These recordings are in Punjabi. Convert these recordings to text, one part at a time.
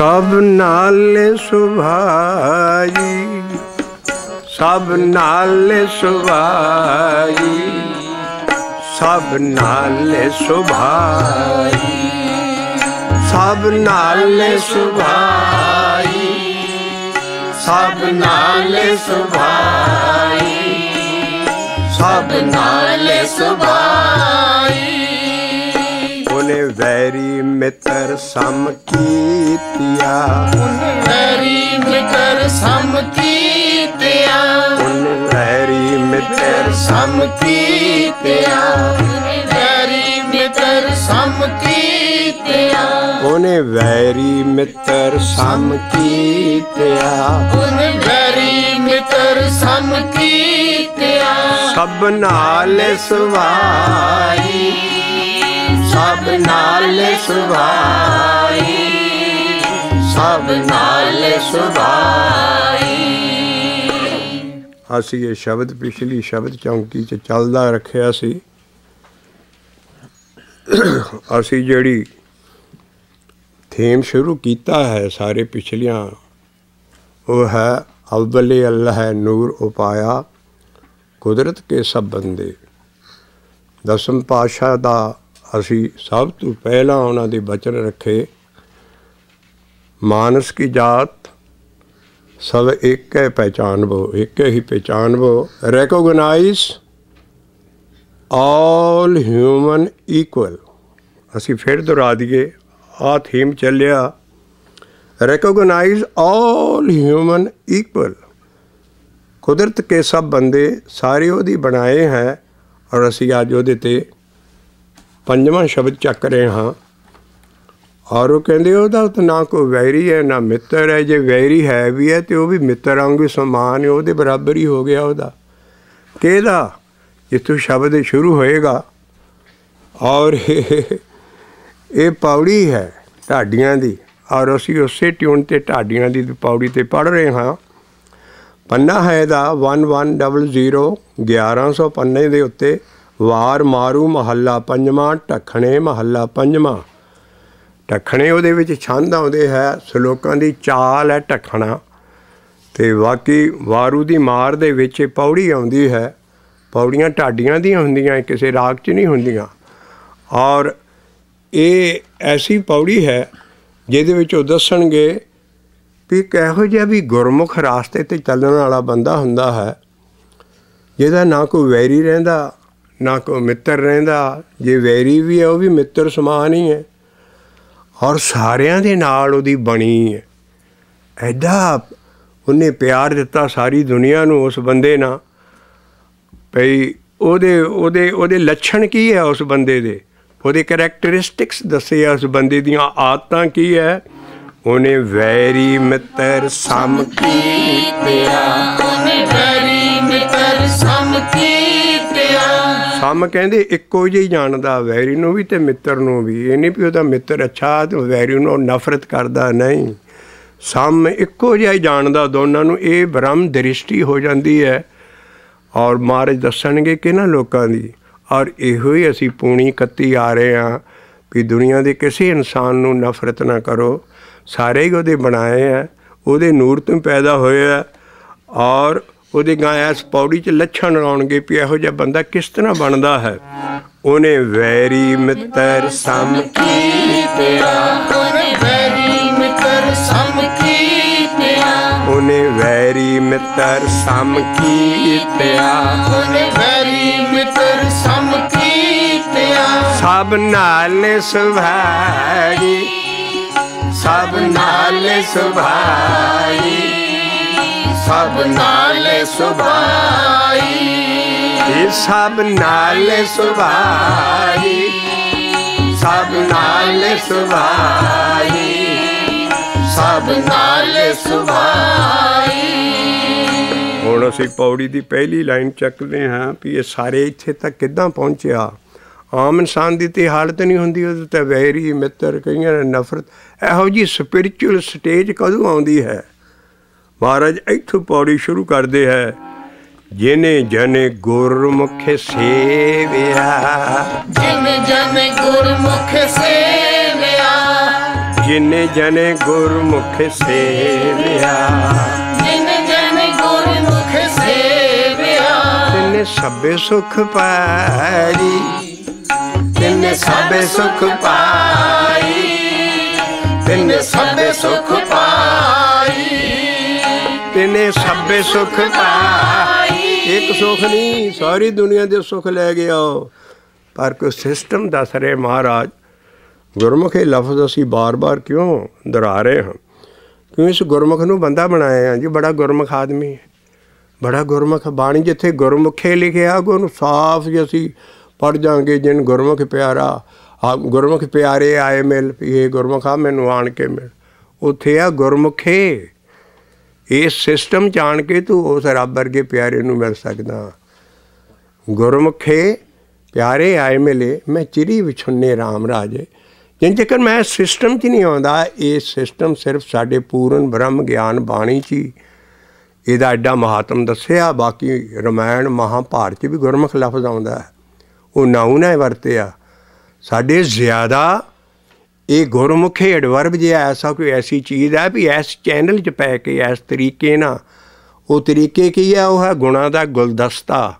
ਸਭ ਨਾਲ ਸੁਭਾਈ ਸਭ ਨਾਲ ਸੁਭਾਈ, ਸਭ ਨਾਲ ਸੁਭਾਈ, ਸਭ ਨਾਲ ਸੁਭਾਈ, ਸਭ ਨਾਲ ਸੁਭਾਈ, ਸਭ ਨਾਲ ਸੁਭਾਈ। ਉਹਨੇ ਵੈਰੀ ਮਿੱਤਰ ਸਮ ਕੀਤਿਆ। ਵੈਰੀ ਮਿੱਤਰ ਸਮ ਕੀਤਿਆ। ਉਹਨੇ ਵੈਰੀ ਮਿੱਤਰ ਸਮ ਕੀਤਿਆ। ਵੈਰੀ ਮਿੱਤਰ ਸਮ ਕੀਤਿਆ। ਉਹਨੇ ਵੈਰੀ ਮਿੱਤਰ ਸਮ ਕੀਤਿਆ। ਉਹਨੇ ਵੈਰੀ ਮਿੱਤਰ ਸਮ ਕੀਤਿਆ। ਸਭ ਨਾਲ ਸੁਭਾਈ ਸਭ ਨਾਲ ਸੁਭਾਈ ਸਭ ਨਾਲ ਸੁਭਾਈ ਅਸੀਂ ਇਹ ਸ਼ਬਦ ਪਿਛਲੀ ਸ਼ਬਦ ਚੌਂਕੀ 'ਚ ਚੱਲਦਾ ਰੱਖਿਆ ਸੀ। ਅਸੀਂ ਜਿਹੜੀ ਥੀਮ ਸ਼ੁਰੂ ਕੀਤਾ ਹੈ ਸਾਰੇ ਪਿਛਲੀਆਂ, ਉਹ ਹੈ ਅਵਲੇ ਅੱਲਾਹ ਨੂਰ ਉਪਾਇਆ ਕੁਦਰਤ ਕੇ ਸਭ ਬੰਦੇ। ਦਸਮ ਪਾਸ਼ਾ ਦਾ ਅਸੀਂ ਸਭ ਤੋਂ ਪਹਿਲਾਂ ਉਹਨਾਂ ਦੇ ਬਚਨ ਰੱਖੇ। ਮਾਨਸ ਕੀ ਜਾਤ ਸਭ ਇੱਕ ਹੈ ਪਹਿਚਾਨਬੋ ਇੱਕ ਹੀ ਪਹਿਚਾਨਬੋ ਰੈਕੋਗਨਾਈਜ਼ ਆਲ ਹਿਊਮਨ ਇਕੁਅਲ ਅਸੀਂ ਫਿਰ ਦੁਹਰਾ ਦਈਏ ਆ ਥੀਮ ਚੱਲਿਆ। ਰੈਕੋਗਨਾਈਜ਼ ਆਲ ਹਿਊਮਨ ਇਕੁਅਲ ਕੁਦਰਤ ਕੇ ਸਭ ਬੰਦੇ ਸਾਰੇ ਉਹਦੀ ਬਣਾਏ ਹੈ ਔਰ ਅਸੀਂ ਅੱਜ ਉਹਦੇ ਤੇ ਪੰਜਵਾਂ ਸ਼ਬਦ ਚੱਕ ਰਹੇ ਹਾਂ। ਔਰ ਉਹ ਕਹਿੰਦੇ ਉਹਦਾ ਤਾਂ ਨਾ ਕੋਈ ਵੈਰੀ ਹੈ, ਨਾ ਮਿੱਤਰ ਹੈ। ਜੇ ਵੈਰੀ ਹੈ ਵੀ ਹੈ, ਤੇ ਉਹ ਵੀ ਮਿੱਤਰ ਵਾਂਗੂ ਸਮਾਨ ਹੈ, ਉਹਦੇ ਬਰਾਬਰ ਹੀ ਹੋ ਗਿਆ ਉਹਦਾ। ਕਿਹਦਾ? ਜਿੱਥੋਂ ਸ਼ਬਦ ਸ਼ੁਰੂ ਹੋਏਗਾ। ਔਰ ਇਹ ਇਹ ਪੌੜੀ ਹੈ ਢਾਡੀਆਂ ਦੀ। ਔਰ ਅਸੀਂ ਉਸੇ ਟਿਊਨ ਤੇ ਢਾਡੀਆਂ ਦੀ ਪੌੜੀ ਤੇ ਪੜ ਰਹੇ ਹਾਂ। ਪੰਨਾ ਹੈ ਦਾ 1100 1100 ਪੰਨੇ ਦੇ ਉੱਤੇ। ਵਾਰ ਮਾਰੂ ਮਹੱਲਾ ਪੰਜਵਾਂ ਟਖਣੇ ਮਹੱਲਾ ਪੰਜਵਾਂ। ਟਖਣੇ ਉਹਦੇ ਵਿੱਚ ਛੰਦ ਆਉਂਦੇ ਹੈ, ਸ਼ਲੋਕਾਂ ਦੀ ਚਾਲ ਹੈ ਟਖਣਾ ਤੇ ਬਾਕੀ ਵਾਰੂ ਦੀ ਮਾਰ ਦੇ ਵਿੱਚ ਪੌੜੀ ਆਉਂਦੀ ਹੈ। ਪੌੜੀਆਂ ਢਾਡੀਆਂ ਦੀਆਂ ਹੁੰਦੀਆਂ ਕਿਸੇ ਰਾਗ 'ਚ ਨਹੀਂ ਹੁੰਦੀਆਂ। ਔਰ ਇਹ ਐਸੀ ਪੌੜੀ ਹੈ, ਜਿਹਦੇ ਵਿੱਚ ਉਹ ਦੱਸਣਗੇ ਵੀ ਕਿਹੋ ਜਿਹਾ ਵੀ ਗੁਰਮੁਖ ਰਾਸਤੇ ਤੇ ਚੱਲਣ ਵਾਲਾ ਬੰਦਾ ਹੁੰਦਾ ਹੈ। ਜਿਹਦਾ ਨਾ ਕੋਈ ਵੈਰੀ ਰਹਿੰਦਾ, ਨਾ ਕੋਈ ਮਿੱਤਰ ਰਹਿੰਦਾ, ਜੇ ਵੈਰੀ ਵੀ ਹੈ, ਉਹ ਵੀ ਮਿੱਤਰ ਸਮਾਨ ਹੀ ਹੈ। ਔਰ ਸਾਰਿਆਂ ਦੇ ਨਾਲ ਉਹਦੀ ਬਣੀ ਹੈ। ਐਡਾ ਉਹਨੇ ਪਿਆਰ ਦਿੱਤਾ ਸਾਰੀ ਦੁਨੀਆ ਨੂੰ ਉਸ ਬੰਦੇ ਨਾਲ। ਭਈ ਉਹਦੇ ਉਹਦੇ ਉਹਦੇ ਲੱਛਣ ਕੀ ਹੈ ਉਸ ਬੰਦੇ ਦੇ? ਉਹਦੇ ਕੈਰੈਕਟਰਿਸਟਿਕਸ ਦੱਸੇ ਆ ਉਸ ਬੰਦੇ ਦੀਆਂ ਆਦਤਾਂ ਕੀ ਹੈ? ਉਹਨੇ ਵੈਰੀ ਮਿੱਤਰ ਸਮ ਕੀਤਿਆ ਉਹਨੇ ਵੈਰੀ ਮਿੱਤਰ ਸਮ ਕੀਤਿਆ ਸਮ ਕਹਿੰਦੇ ਇੱਕੋ ਜਿਹਾ ਹੀ ਜਾਣਦਾ ਵੈਰੀ ਨੂੰ ਵੀ ਤੇ ਮਿੱਤਰ ਨੂੰ ਵੀ। ਇਹ ਨਹੀਂ ਵੀ ਉਹਦਾ ਮਿੱਤਰ ਅੱਛਾ ਤੇ ਵੈਰੀ ਨੂੰ ਨਫ਼ਰਤ ਕਰਦਾ ਨਹੀਂ। ਸਮ ਇੱਕੋ ਜਿਹਾ ਹੀ ਜਾਣਦਾ ਦੋਨਾਂ ਨੂੰ ਇਹ ਬ੍ਰਹਮ ਦ੍ਰਿਸ਼ਟੀ ਹੋ ਜਾਂਦੀ ਹੈ। ਔਰ ਮਹਾਰਾਜ ਦੱਸਣਗੇ ਕਿਹਨਾਂ ਲੋਕਾਂ ਦੀ। ਔਰ ਇਹੋ ਹੀ ਅਸੀਂ ਪੂਣੀ ਕੱਤੀ ਆ ਰਹੇ ਹਾਂ ਵੀ ਦੁਨੀਆ ਦੇ ਕਿਸੇ ਇਨਸਾਨ ਨੂੰ ਨਫ਼ਰਤ ਨਾ ਕਰੋ। ਸਾਰੇ ਹੀ ਉਹਦੇ ਬਣਾਏ ਆ। ਉਹਦੇ ਨੂਰ ਤੋਂ ਪੈਦਾ ਹੋਏ ਆ। ਔਰ ਉਹਦੇ ਗਾਂ ਇਸ ਪੌੜੀ 'ਚ ਲੱਛਣ ਆਉਣਗੇ ਵੀ ਇਹੋ ਜਿਹਾ ਬੰਦਾ ਕਿਸ ਤਰ੍ਹਾਂ ਬਣਦਾ ਹੈ। ਉਹਨੇ ਵੈਰੀ ਮਿੱਤਰ ਸਮ ਕੀਤਿਆ ਉਹਨੇ ਵੈਰੀ ਮਿੱਤਰ ਸਮ ਕੀਤਿਆ ਉਹਨੇ ਵੈਰੀ ਮਿੱਤਰ ਸਮ ਕੀਤਿਆ ਉਹਨੇ ਵੈਰੀ ਮਿੱਤਰ ਸਮ ਕੀਤਿਆ ਸਭ ਨਾਲ ਸੁਭਾਈ। ਸਭ ਨਾਲ ਸੁਭਾਈ। ਸਭ ਨਾਲ ਸੁਭਾਈ। ਸਭ ਨਾਲ ਸੁਭਾਈ। ਸਭ ਨਾਲ ਸੁਭਾਈ। ਸਭ ਨਾਲ ਸੁਭਾਈ। ਹੁਣ ਅਸੀਂ ਪੌੜੀ ਦੀ ਪਹਿਲੀ ਲਾਈਨ ਚੱਕਦੇ ਹਾਂ ਵੀ ਇਹ ਸਾਰੇ ਇੱਥੇ ਤੱਕ ਕਿੱਦਾਂ ਪਹੁੰਚਿਆ? ਆਮ ਇਨਸਾਨ ਦੀ ਤੇ ਹਾਲਤ ਨਹੀਂ ਹੁੰਦੀ, ਉਹਦੇ ਤਾਂ ਵੈਰੀ ਮਿੱਤਰ ਕਈਆਂ ਨੇ ਨਫ਼ਰਤ। ਇਹੋ ਜੀ ਸਪਿਰਚੁਅਲ ਸਟੇਜ ਕਦੋਂ ਆਉਂਦੀ ਹੈ? ਮਹਾਰਾਜ ਇੱਥੋਂ ਪੌੜੀ ਸ਼ੁਰੂ ਕਰਦੇ ਹੈ। ਜਿਨੇ ਜਨੇ ਗੁਰਮੁਖ ਸੇਵਿਆ। ਜਿਨ ਜਨ ਗੁਰਮੁਖ ਸੇਵਿਆ। ਜਿਨੇ ਜਨੇ ਗੁਰਮੁਖ ਸੇਵਿਆ। ਜਿਨ ਜਨ ਗੁਰਮੁਖ ਸੇਵਿਆ। ਤਿਨੇ ਸਭੇ ਸੁਖ ਪਾਈ। ਤਿਨ ਸਭੇ ਸੁਖ ਪਾਈ। ਤਿਨ ਸਭੇ ਸੁਖ ਪਾਈ ਤਿਨੇ ਸਭੇ ਸੁਖ ਪਾਈ। ਇੱਕ ਸੁਖ ਨਹੀਂ ਸਾਰੀ ਦੁਨੀਆ ਦੇ ਸੁਖ ਲੈ ਗਿਆ। ਪਰ ਕੋਈ ਸਿਸਟਮ ਦੱਸ ਰਹੇ ਮਹਾਰਾਜ, ਗੁਰਮੁਖੇ ਲਫ਼ਜ਼ ਅਸੀਂ ਬਾਰ-ਬਾਰ ਕਿਉਂ ਦੁਹਰਾ ਰਹੇ ਹਾਂ? ਕਿਉਂ ਇਸ ਗੁਰਮੁਖ ਨੂੰ ਬੰਦਾ ਬਣਾਇਆ ਜੀ, ਬੜਾ ਗੁਰਮੁਖ ਆਦਮੀ ਹੈ। ਬੜਾ ਗੁਰਮੁਖ ਬਾਣੀ ਜਿੱਥੇ ਗੁਰਮੁਖੇ ਲਿਖਿਆ ਅੱਗੋਂ ਉਹਨੂੰ ਸਾਫ਼ ਜੇ ਅਸੀਂ ਪੜ ਜਾਾਂਗੇ ਜਿਨ ਗੁਰਮੁਖ ਪਿਆਰਾ, ਆ ਗੁਰਮੁਖ ਪਿਆਰੇ ਆਏ ਮਿਲ ਇਹ ਗੁਰਮੁਖ ਆ, ਮੈਨੂੰ ਆਣ ਕੇ ਮਿਲ। ਉੱਥੇ ਆ ਗੁਰਮੁਖੇ। ਇਸ ਸਿਸਟਮ ਜਾਣ ਕੇ ਤੂੰ ਉਸ ਰੱਬ ਵਰਗੇ ਪਿਆਰੇ ਨੂੰ ਮਿਲ ਸਕਦਾ। ਗੁਰਮੁਖੇ ਪਿਆਰੇ ਆਏ ਮਿਲੇ, ਮੈਂ ਚਿਰੀ ਵਿਛੁੰਨੇ RAM ਰਾਜੇ। ਜਿੰ ਜੇਕਰ ਮੈਂ ਸਿਸਟਮ 'ਚ ਨਹੀਂ ਆਉਂਦਾ, ਇਹ ਸਿਸਟਮ ਸਿਰਫ ਸਾਡੇ ਪੂਰਨ ਬ੍ਰਹਮ ਗਿਆਨ ਬਾਣੀ 'ਚ ਹੀ। ਇਹਦਾ ਐਡਾ ਮਹਾਤਮ ਦੱਸਿਆ, ਬਾਕੀ ਰਮਾਇਣ ਮਹਾਭਾਰਤ 'ਚ ਵੀ ਗੁਰਮੁਖ ਲਫ਼ਜ਼ ਆਉਂਦਾ। ਉਹ ਨਾਉ ਨਾ ਵਰਤਿਆ। ਸਾਡੇ ਜ਼ਿਆਦਾ ਇਹ ਗੁਰਮੁਖੇ ਐਡਵਰਬ ਜੇ ਐਸਾ ਕੋਈ ਐਸੀ ਚੀਜ਼ ਹੈ ਵੀ ਇਸ ਚੈਨਲ 'ਚ ਪੈ ਕੇ ਇਸ ਤਰੀਕੇ ਨਾਲ, ਉਹ ਤਰੀਕੇ ਕੀ ਹੈ ਉਹ ਹੈ ਗੁਣਾ ਦਾ ਗੁਲਦਸਤਾ।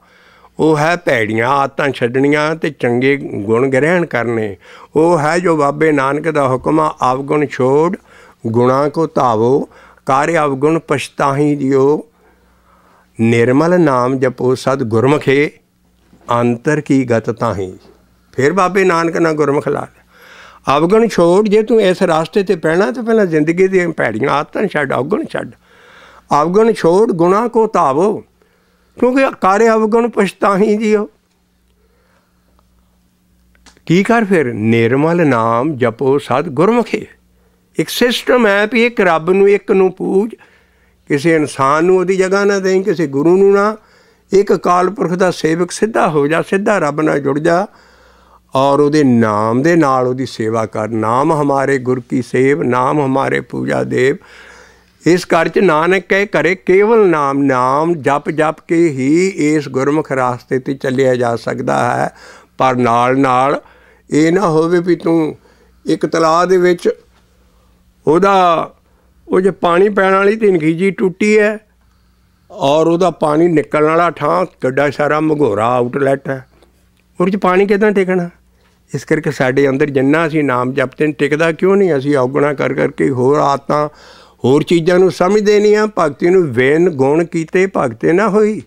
ਉਹ ਹੈ ਭੈੜੀਆਂ ਆਦਤਾਂ ਛੱਡਣੀਆਂ ਤੇ ਚੰਗੇ ਗੁਣ ਗ੍ਰਹਿਣ ਕਰਨੇ। ਉਹ ਹੈ ਜੋ ਬਾਬੇ ਨਾਨਕ ਦਾ ਹੁਕਮ ਆ ਅਵਗੁਣ ਛੋੜ, ਗੁਣਾ ਕੋ ਧਾਵੋ, ਕਾਰਿ ਅਵਗੁਣ ਪਛਤਾਹੀ ਦਿਓ। ਨਿਰਮਲ ਨਾਮ ਜਪੋ ਸਦ ਗੁਰਮੁਖੇ, ਅੰਤਰ ਕੀ ਗਤ ਤਾਹੀ। ਫਿਰ ਬਾਬੇ ਨਾਨਕ ਨਾਲ ਗੁਰਮੁਖ ਲਾ ਲਿਆ। ਅਵਗਣ ਛੋੜ, ਜੇ ਤੂੰ ਇਸ ਰਾਸਤੇ ਤੇ ਪੈਣਾ, ਤਾਂ ਪਹਿਲਾਂ ਜ਼ਿੰਦਗੀ ਦੀਆਂ ਭੈੜੀਆਂ ਆਦਤਾਂ ਛੱਡ, ਅਵਗਣ ਛੱਡ। ਅਵਗਣ ਛੋੜ ਗੁਣਾ ਕੋ ਧਾਵੋ। ਕਿਉਂਕਿ ਕਾਰੇ ਅਵਗੁਣ ਪਛਤਾਹੀ ਜੀਓ। ਕੀ ਕਰ ਫਿਰ? ਨਿਰਮਲ ਨਾਮ ਜਪੋ ਸਦ ਗੁਰਮੁਖੇ। ਇੱਕ ਸਿਸਟਮ ਹੈ ਵੀ ਇੱਕ ਰੱਬ ਨੂੰ ਇੱਕ ਨੂੰ ਪੂਜ। ਕਿਸੇ ਇਨਸਾਨ ਨੂੰ ਉਹਦੀ ਜਗ੍ਹਾ ਨਾ ਦੇਂ ਕਿਸੇ ਗੁਰੂ ਨੂੰ ਨਾ। ਇੱਕ ਅਕਾਲ ਪੁਰਖ ਦਾ ਸੇਵਕ ਸਿੱਧਾ ਹੋ ਜਾ, ਸਿੱਧਾ ਰੱਬ ਨਾਲ ਜੁੜ ਜਾ। ਔਰ ਉਹਦੇ ਨਾਮ ਦੇ ਨਾਲ ਉਹਦੀ ਸੇਵਾ ਕਰ। ਨਾਮ ਹਮਾਰੇ ਗੁਰ ਕੀ ਸੇਵ, ਨਾਮ ਹਮਾਰੇ ਪੂਜਾ ਦੇਵ। ਇਸ ਘਰ ਚ ਨਾਨਕ ਕਹੇ ਕਰੇ ਕੇਵਲ ਨਾਮ। ਨਾਮ ਜਪ ਜਪ ਕੇ ਹੀ ਇਸ ਗੁਰਮੁਖ ਰਾਸਤੇ ਤੇ ਚੱਲਿਆ ਜਾ ਸਕਦਾ ਹੈ। ਪਰ ਨਾਲ ਨਾਲ ਇਹ ਨਾ ਹੋਵੇ ਵੀ ਤੂੰ ਇੱਕ ਤਲਾਅ ਦੇ ਵਿੱਚ ਉਹਦਾ ਉਹ ਜੇ ਪਾਣੀ ਪੈਣ ਵਾਲੀ ਤਿਨਖੀ ਟੁੱਟੀ ਹੈ ਔਰ ਉਹਦਾ ਪਾਣੀ ਨਿਕਲਣ ਵਾਲਾ ਥਾਂ, ਗੱਡਾ ਸਾਰਾ ਮਘੋਰਾ ਆਊਟਲੈਟ ਹੈ। ਉਹਦੇ 'ਚ ਪਾਣੀ ਕਿਦਾਂ ਟਿਕਣਾ? ਇਸ ਕਰਕੇ ਸਾਡੇ ਅੰਦਰ ਜਿੰਨਾ ਅਸੀਂ ਨਾਮ ਜਪਦੇ ਨੇ ਟਿਕਦਾ, ਕਿਉਂ ਨਹੀਂ? ਅਸੀਂ ਔਗਣਾ ਕਰ ਕਰਕੇ ਹੋਰ ਆਤਾਂ ਹੋਰ ਚੀਜ਼ਾਂ ਨੂੰ ਸਮਝਦੇ ਨਹੀਂ ਆ। ਭਗਤੀ ਨੂੰ ਵੇਨ ਗੁਣ ਕੀਤੇ, ਭਗਤੇ ਨਾ ਹੋਈ।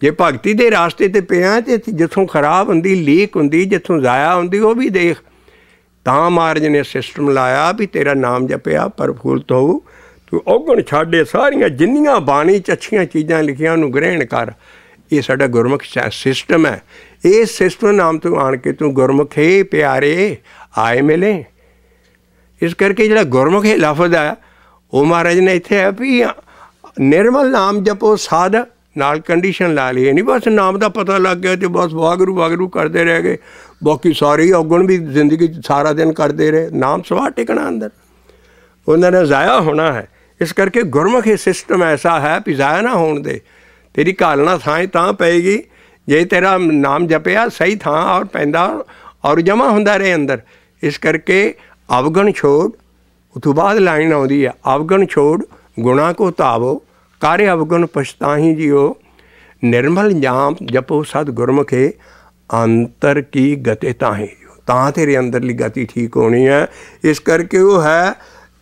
ਜੇ ਭਗਤੀ ਦੇ ਰਾਸਤੇ ਤੇ ਪਿਆ ਤੇ ਜਿੱਥੋਂ ਖਰਾਬ ਹੁੰਦੀ, ਲੀਕ ਹੁੰਦੀ, ਜਿੱਥੋਂ ਜ਼ਾਇਆ ਹੁੰਦੀ, ਉਹ ਵੀ ਦੇਖ। ਤਾਂ ਮਾਰਜ ਨੇ ਸਿਸਟਮ ਲਾਇਆ ਵੀ ਤੇਰਾ ਨਾਮ ਜਪਿਆ ਪਰਫੁੱਲਤ ਹੋ ਤੂੰ ਔਗਣ ਛਾੜੇ ਸਾਰੀਆਂ, ਜਿੰਨੀਆਂ ਬਾਣੀ ਚ ਅੱਛੀਆਂ ਚੀਜ਼ਾਂ ਲਿਖੀਆਂ, ਉਹਨੂੰ ਗ੍ਰਹਿਣ ਕਰ। ਇਹ ਸਾਡਾ ਗੁਰਮੁਖ ਸਿਸਟਮ ਹੈ। ਇਹ ਸਿਸਟਮ ਨਾਮ ਤੋਂ ਆਣ ਕੇ ਤੂੰ ਗੁਰਮੁਖ ਗੁਰਮੁਖੇ ਪਿਆਰੇ ਆਏ ਮਿਲੇ। ਇਸ ਕਰਕੇ ਜਿਹੜਾ ਗੁਰਮੁਖ ਗੁਰਮੁਖੇ ਲਫ਼ਜ਼ ਆ, ਉਹ ਮਹਾਰਾਜ ਨੇ ਇੱਥੇ ਆ ਵੀ ਨਿਰਮਲ ਨਾਮ ਜਪੋ, ਸਾਧ ਨਾਲ ਕੰਡੀਸ਼ਨ ਲਾ ਲਈ ਨਹੀਂ, ਬਸ ਨਾਮ ਦਾ ਪਤਾ ਲੱਗ ਗਿਆ ਤੇ ਬਸ ਵਾਗਰੂ ਵਾਗਰੂ ਕਰਦੇ ਰਹਿ ਗਏ। ਬਾਕੀ ਸਾਰੇ ਔਗਣ ਵੀ ਜ਼ਿੰਦਗੀ ਸਾਰਾ ਦਿਨ ਕਰਦੇ ਰਹੇ, ਨਾਮ ਸਵਾ ਟਿਕਣਾ ਅੰਦਰ। ਉਹਨਾਂ ਨੇ ਜ਼ਾਇਆ ਹੋਣਾ ਹੈ। ਇਸ ਕਰਕੇ ਗੁਰਮੁਖੀ ਸਿਸਟਮ ਐਸਾ ਹੈ ਵੀ ਜ਼ਾਇਆ ਨਾ ਹੋਣ ਦੇ। ਤੇਰੀ ਕਾਲਣਾ ਥਾਂ ਤਾਂ ਪਏਗੀ ਜੇ ਤੇਰਾ ਨਾਮ ਜਪਿਆ ਸਹੀ ਥਾਂ ਔਰ ਪੈਂਦਾ ਔਰ ਜਮਾ ਹੁੰਦਾ ਰਹੇ ਅੰਦਰ, ਇਸ ਕਰਕੇ ਅਵਗਣ ਛੋੜ ਉਤੋਂ ਬਾਅਦ ਲਾਈਨ ਆਉਂਦੀ ਹੈ, ਅਵਗਣ ਛੋੜ ਗੁਣਾ ਕੋ ਧਾਵੋ, ਕਾਰੇ ਅਵਗਣ ਪਛਤਾਹੀ ਜਿਓ ਨਿਰਮਲ ਜਾਮ ਜਪੋ ਸਦ ਗੁਰਮੁਖੇ ਅੰਤਰ ਕੀ ਗਤੇ ਤਾਹੀ। ਤਾਂ ਤੇਰੇ ਅੰਦਰਲੀ ਗਤੀ ਠੀਕ ਹੋਣੀ ਹੈ, ਇਸ ਕਰਕੇ ਉਹ ਹੈ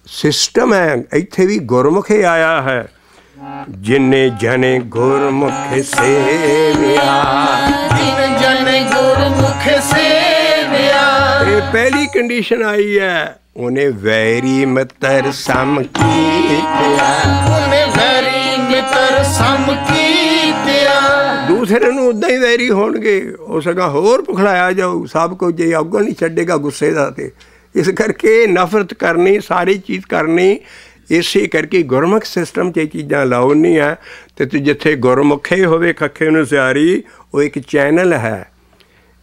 ਸਿਸਟਮ ਹੈ, ਇੱਥੇ ਵੀ ਗੁਰਮੁਖੇ ਆਇਆ ਹੈ। ਜਿਨੇ ਜਨੇ ਗੁਰਮੁਖ ਸੇਵਿਆ। ਜਿਨ ਜਨ ਗੁਰਮੁਖ ਸੇਵਿਆ ਇਹ ਪਹਿਲੀ ਕੰਡੀਸ਼ਨ ਆਈ ਹੈ, ਉਹਨੇ ਵੈਰੀ ਮਿੱਤਰ ਸਮ ਕੀਤਿਆ। ਉਹਨੇ ਵੈਰੀ ਮਿੱਤਰ ਸਮ ਕੀਤਿਆ ਦੂਸਰੇ ਨੂੰ ਉਦਾਂ ਹੀ ਵੈਰੀ ਹੋਣਗੇ, ਉਹ ਸਗਾ ਹੋਰ ਪੁਖੜਾਇਆ ਜਾਊ, ਸਭ ਕੁਝ ਜੇ ਔਗਣ ਨਹੀਂ ਛੱਡੇਗਾ ਗੁੱਸੇ ਦਾ ਤੇ। ਇਸ ਕਰਕੇ ਨਫ਼ਰਤ ਕਰਨੀ, ਸਾਰੀ ਚੀਜ਼ ਕਰਨੀ ਇਸੇ ਕਰਕੇ ਗੁਰਮੁਖ ਸਿਸਟਮ 'ਚ ਇਹ ਚੀਜ਼ਾਂ ਲਾਉ ਨਹੀਂ ਹੈ। ਤੇ ਜਿੱਥੇ ਗੁਰਮੁਖੇ ਹੋਵੇ, ਖੱਖੇ ਨੂੰ ਸਿਆਰੀ, ਉਹ ਇੱਕ ਚੈਨਲ ਹੈ,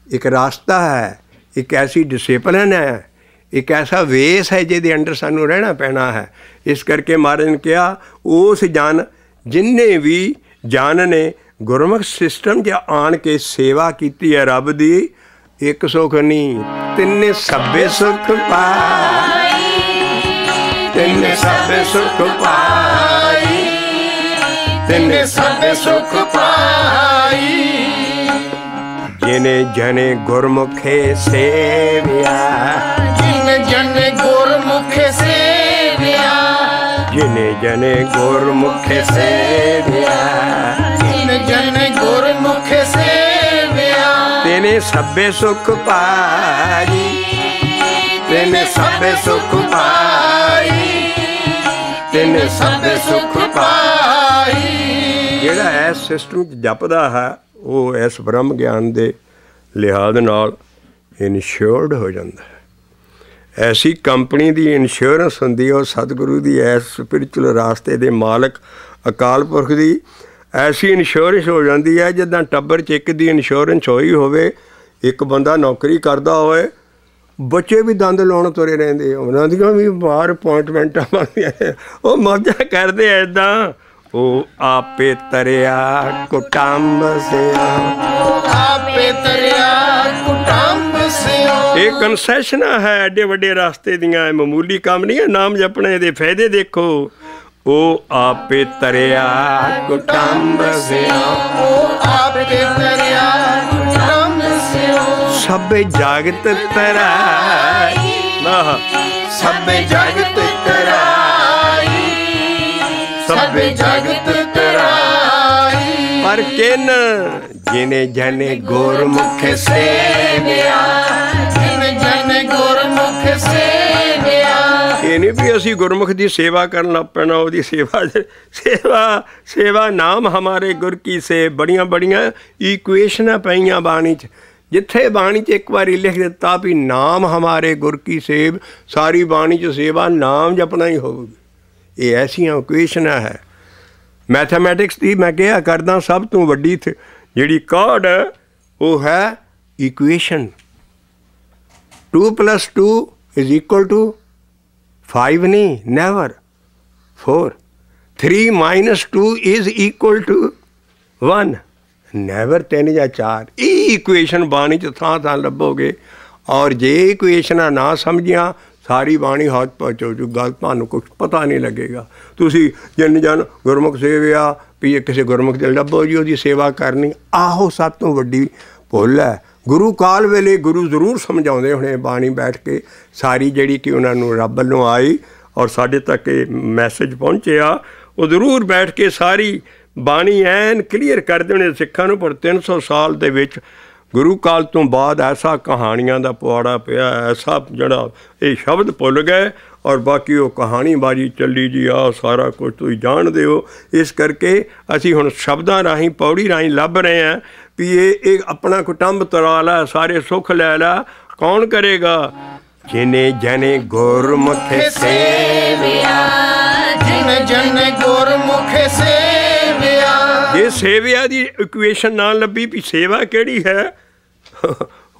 ਇੱਕ ਰਾਸਤਾ ਹੈ, ਇੱਕ ਐਸੀ ਡਿਸਪਲਿਨ ਹੈ, ਇੱਕ ਐਸਾ ਵੇਸ ਹੈ ਜਿਹਦੇ ਅੰਡਰ ਸਾਨੂੰ ਰਹਿਣਾ ਪੈਣਾ ਹੈ। ਇਸ ਕਰਕੇ ਮਹਾਰਾਜ ਨੇ ਕਿਹਾ, ਉਸ ਜਨ ਜਿਨਨੇ ਵੀ ਜਨ ਨੇ, ਗੁਰਮੁਖ ਸਿਸਟਮ 'ਚ ਆਣ ਕੇ ਸੇਵਾ ਕੀਤੀ ਹੈ ਰੱਬ ਦੀ, ਇੱਕ ਸੁਖ ਨਹੀਂ, ਤਿੰਨੇ ਸਭੇ ਸੁਖ ਪਾਈ ਤਿੰਨੇ ਸਭੇ ਸੁਖ ਪਾਈ। ਤਿੰਨੇ ਸਭ ਸੁਖ ਪਾਈ। ਜਿਨੇ ਜਨੇ ਗੁਰਮੁਖੇ ਸੇਵਿਆ। ਜਿਨ ਜਨ ਗੁਰਮੁਖ ਸੇਵਿਆ। ਜਿਨੇ ਜਨੇ ਗੁਰਮੁਖੇ ਸੇਵਿਆ। ਜਿਨ ਜਨ ਗੁਰਮੁਖ ਸੇਵਿਆ। ਤੇਨੇ ਸਭੇ ਸੁਖ ਪਾਈ। ਤਿੰਨੇ ਸਭ ਸੁਖ ਪਾਈ। ਤਿੰਨੇ ਸਭ ਸੁਖ ਪਾਈ। ਜਿਹੜਾ ਐਸ ਸਿਸਟਮ ਚ ਜਪਦਾ ਹੈ ਉਹ ਇਸ ਬ੍ਰਹਮ ਗਿਆਨ ਦੇ ਲਿਹਾਜ਼ ਨਾਲ ਇਨਸ਼ੋਰਡ ਹੋ ਜਾਂਦਾ ਹੈ। ਐਸੀ ਕੰਪਨੀ ਦੀ ਇੰਸ਼ੋਰੈਂਸ ਹੁੰਦੀ ਹੈ ਉਹ ਸਤਿਗੁਰੂ ਦੀ ਐਸ ਸਪਿਰਚੁਅਲ ਰਾਸਤੇ ਦੇ ਮਾਲਕ ਅਕਾਲ ਪੁਰਖ ਦੀ ਐਸੀ ਇੰਸ਼ੋਰੈਂਸ ਹੋ ਜਾਂਦੀ ਹੈ ਜਿੱਦਾਂ ਟੱਬਰ ਚ ਇੱਕ ਦੀ ਇੰਸ਼ੋਰੈਂਸ ਹੋਈ ਹੋਵੇ ਇੱਕ ਬੰਦਾ ਨੌਕਰੀ ਕਰਦਾ ਹੋਵੇ ਬੱਚੇ ਵੀ ਦੰਦ ਲਾਉਣ ਤੁਰੇ ਰਹਿੰਦੇ। ਉਹਨਾਂ ਦੀਆਂ ਵੀ ਬਾਹਰ ਅਪਾਇੰਟਮੈਂਟਾਂ ਬਣਦੀਆਂ। ਉਹ ਮੌਜਾਂ ਕਰਦੇ ਐਦਾਂ ਉਹ ਆਪੇ ਤਰਿਆ ਕੁਟੰਬ ਸਿਆ ਆਪੇ ਤਰਿਆ ਕੁਟੰਬ ਸਿਓ। ਇਹ ਕਨਸੈਸ਼ਨ ਹੈ ਐਡੇ ਵੱਡੇ ਰਸਤੇ ਦੀਆਂ। ਇਹ ਮਾਮੂਲੀ ਕੰਮ ਨਹੀਂ ਹੈ। ਨਾਮ ਜਪਣੇ ਦੇ ਫਾਇਦੇ ਦੇਖੋ। ਉਹ ਆਪੇ ਤਰਿਆ ਕੁਟੰਬ ਸਿਆ ਆਪੇ ਤਰਿਆ ਸਭ ਜਗਤ ਤਰਾਈ। ਵਾਹ ਸਭ ਜਗਤ ਤਰਾਈ। ਸਭ ਜਗਤ ਤਰਾਈ। ਪਰ ਕਿਨ ਜਿਨੇ ਜਨੇ ਗੁਰਮੁਖ ਸੇਵਿਆ, ਜਿਨ ਜਨ ਗੁਰਮੁਖ ਸੇਵਿਆ। ਇਹ ਨਹੀਂ ਵੀ ਅਸੀਂ ਗੁਰਮੁਖ ਦੀ ਸੇਵਾ ਕਰਨ ਲੱਗ ਪੈਣਾ, ਉਹਦੀ ਸੇਵਾ ਸੇਵਾ ਸੇਵਾ ਨਾਮ ਹਮਾਰੇ ਗੁਰ ਕੀ ਸੇ ਬੜੀਆਂ ਬੜੀਆਂ ਇਕੁਏਸ਼ਨਾਂ ਪਈਆਂ ਬਾਣੀ 'ਚ। ਜਿੱਥੇ ਬਾਣੀ 'ਚ ਇੱਕ ਵਾਰੀ ਲਿਖ ਦਿੱਤਾ ਵੀ ਨਾਮ ਹਮਾਰੇ ਗੁਰ ਕੀ ਸੇਵ, ਸਾਰੀ ਬਾਣੀ 'ਚ ਸੇਵਾ ਨਾਮ ਜਪਣਾ ਹੀ ਹੋਊਗੀ। ਇਹ ਐਸੀਆਂ ਇਕੁਏਸ਼ਨਾਂ ਹੈ। ਮੈਥਮੈਟਿਕਸ ਦੀ ਮੈਂ ਕਿਹਾ ਕਰਦਾ ਸਭ ਤੋਂ ਵੱਡੀ ਥ- ਜਿਹੜੀ ਕਾਢ ਹੈ, ਉਹ ਹੈ ਇਕੁਏਸ਼ਨ 2 2 is equal to 5 ਨਹੀਂ, never 4 3 minus 2 is equal to 1 ਨੈਵਰ 3 ਜਾਂ 4 ਇਹ ਇਕੁਏਸ਼ਨ ਬਾਣੀ ਚ ਥਾਂ ਥਾਂ ਲੱਭੋਗੇ। ਔਰ ਜੇ ਇਕੁਏਸ਼ਨਾਂ ਨਾ ਸਮਝੀਆਂ, ਸਾਰੀ ਬਾਣੀ ਹੱਥ ਪਹੁੰਚੋ ਜੋ, ਗੱਲ ਤੁਹਾਨੂੰ ਕੁਝ ਪਤਾ ਨਹੀਂ ਲੱਗੇਗਾ। ਤੁਸੀਂ ਜਨ ਜਨ ਗੁਰਮੁਖ ਸੇਵਿਆ, ਵੀ ਕਿਸੇ ਗੁਰਮੁਖ ਦੇ ਲੱਭੋ ਜੀ, ਉਹਦੀ ਸੇਵਾ ਕਰਨੀ, ਆਹੋ ਸਭ ਤੋਂ ਵੱਡੀ ਭੁੱਲ ਹੈ। ਗੁਰੂ ਕਾਲ ਵੇਲੇ ਗੁਰੂ ਜ਼ਰੂਰ ਸਮਝਾਉਂਦੇ ਹੋਣੇ ਬਾਣੀ ਬੈਠ ਕੇ, ਸਾਰੀ ਜਿਹੜੀ ਕਿ ਉਹਨਾਂ ਨੂੰ ਰੱਬ ਵੱਲੋਂ ਆਈ, ਔਰ ਸਾਡੇ ਤੱਕ ਇਹ ਮੈਸੇਜ ਪਹੁੰਚਿਆ, ਉਹ ਜ਼ਰੂਰ ਬੈਠ ਕੇ ਸਾਰੀ ਬਾਣੀ ਐਨ ਕਲੀਅਰ ਕਰਦੇ ਹੋਣੇ ਸਿੱਖਾਂ ਨੂੰ ਪਰ 300 ਸਾਲ ਦੇ ਵਿੱਚ ਗੁਰੂ ਕਾਲ ਤੋਂ ਬਾਅਦ ਐਸਾ ਕਹਾਣੀਆਂ ਦਾ ਪੁਆੜਾ ਪਿਆ ਐਸਾ ਜਿਹੜਾ ਇਹ ਸ਼ਬਦ ਭੁੱਲ ਗਏ ਔਰ ਬਾਕੀ ਉਹ ਕਹਾਣੀ ਬਾਜੀ ਚੱਲੀ ਜੀ ਆ ਸਾਰਾ ਕੁਝ ਤੁਸੀਂ ਜਾਣਦੇ ਹੋ। ਇਸ ਕਰਕੇ ਅਸੀਂ ਹੁਣ ਸ਼ਬਦਾਂ ਰਾਹੀਂ ਪੌੜੀ ਰਾਹੀਂ ਲੱਭ ਰਹੇ ਹਾਂ ਵੀ ਇਹ ਇਹ ਆਪਣਾ ਕੁਟੰਬ ਤਰਾ ਲੈ ਸਾਰੇ ਸੁੱਖ ਲੈ ਲੈ ਕੌਣ ਕਰੇਗਾ? ਜਿਨੇ ਜਨੇ ਗੁਰਮੁਖ ਸੇਵਿਆ ਜਿਨ ਜਨ ਗੁਰਮੁਖ ਸੇਵਿਆ ਜੇ ਸੇਵਿਆ ਦੀ ਇਕੁਏਸ਼ਨ ਨਾ ਲੱਭੀ ਵੀ ਸੇਵਾ ਕਿਹੜੀ ਹੈ?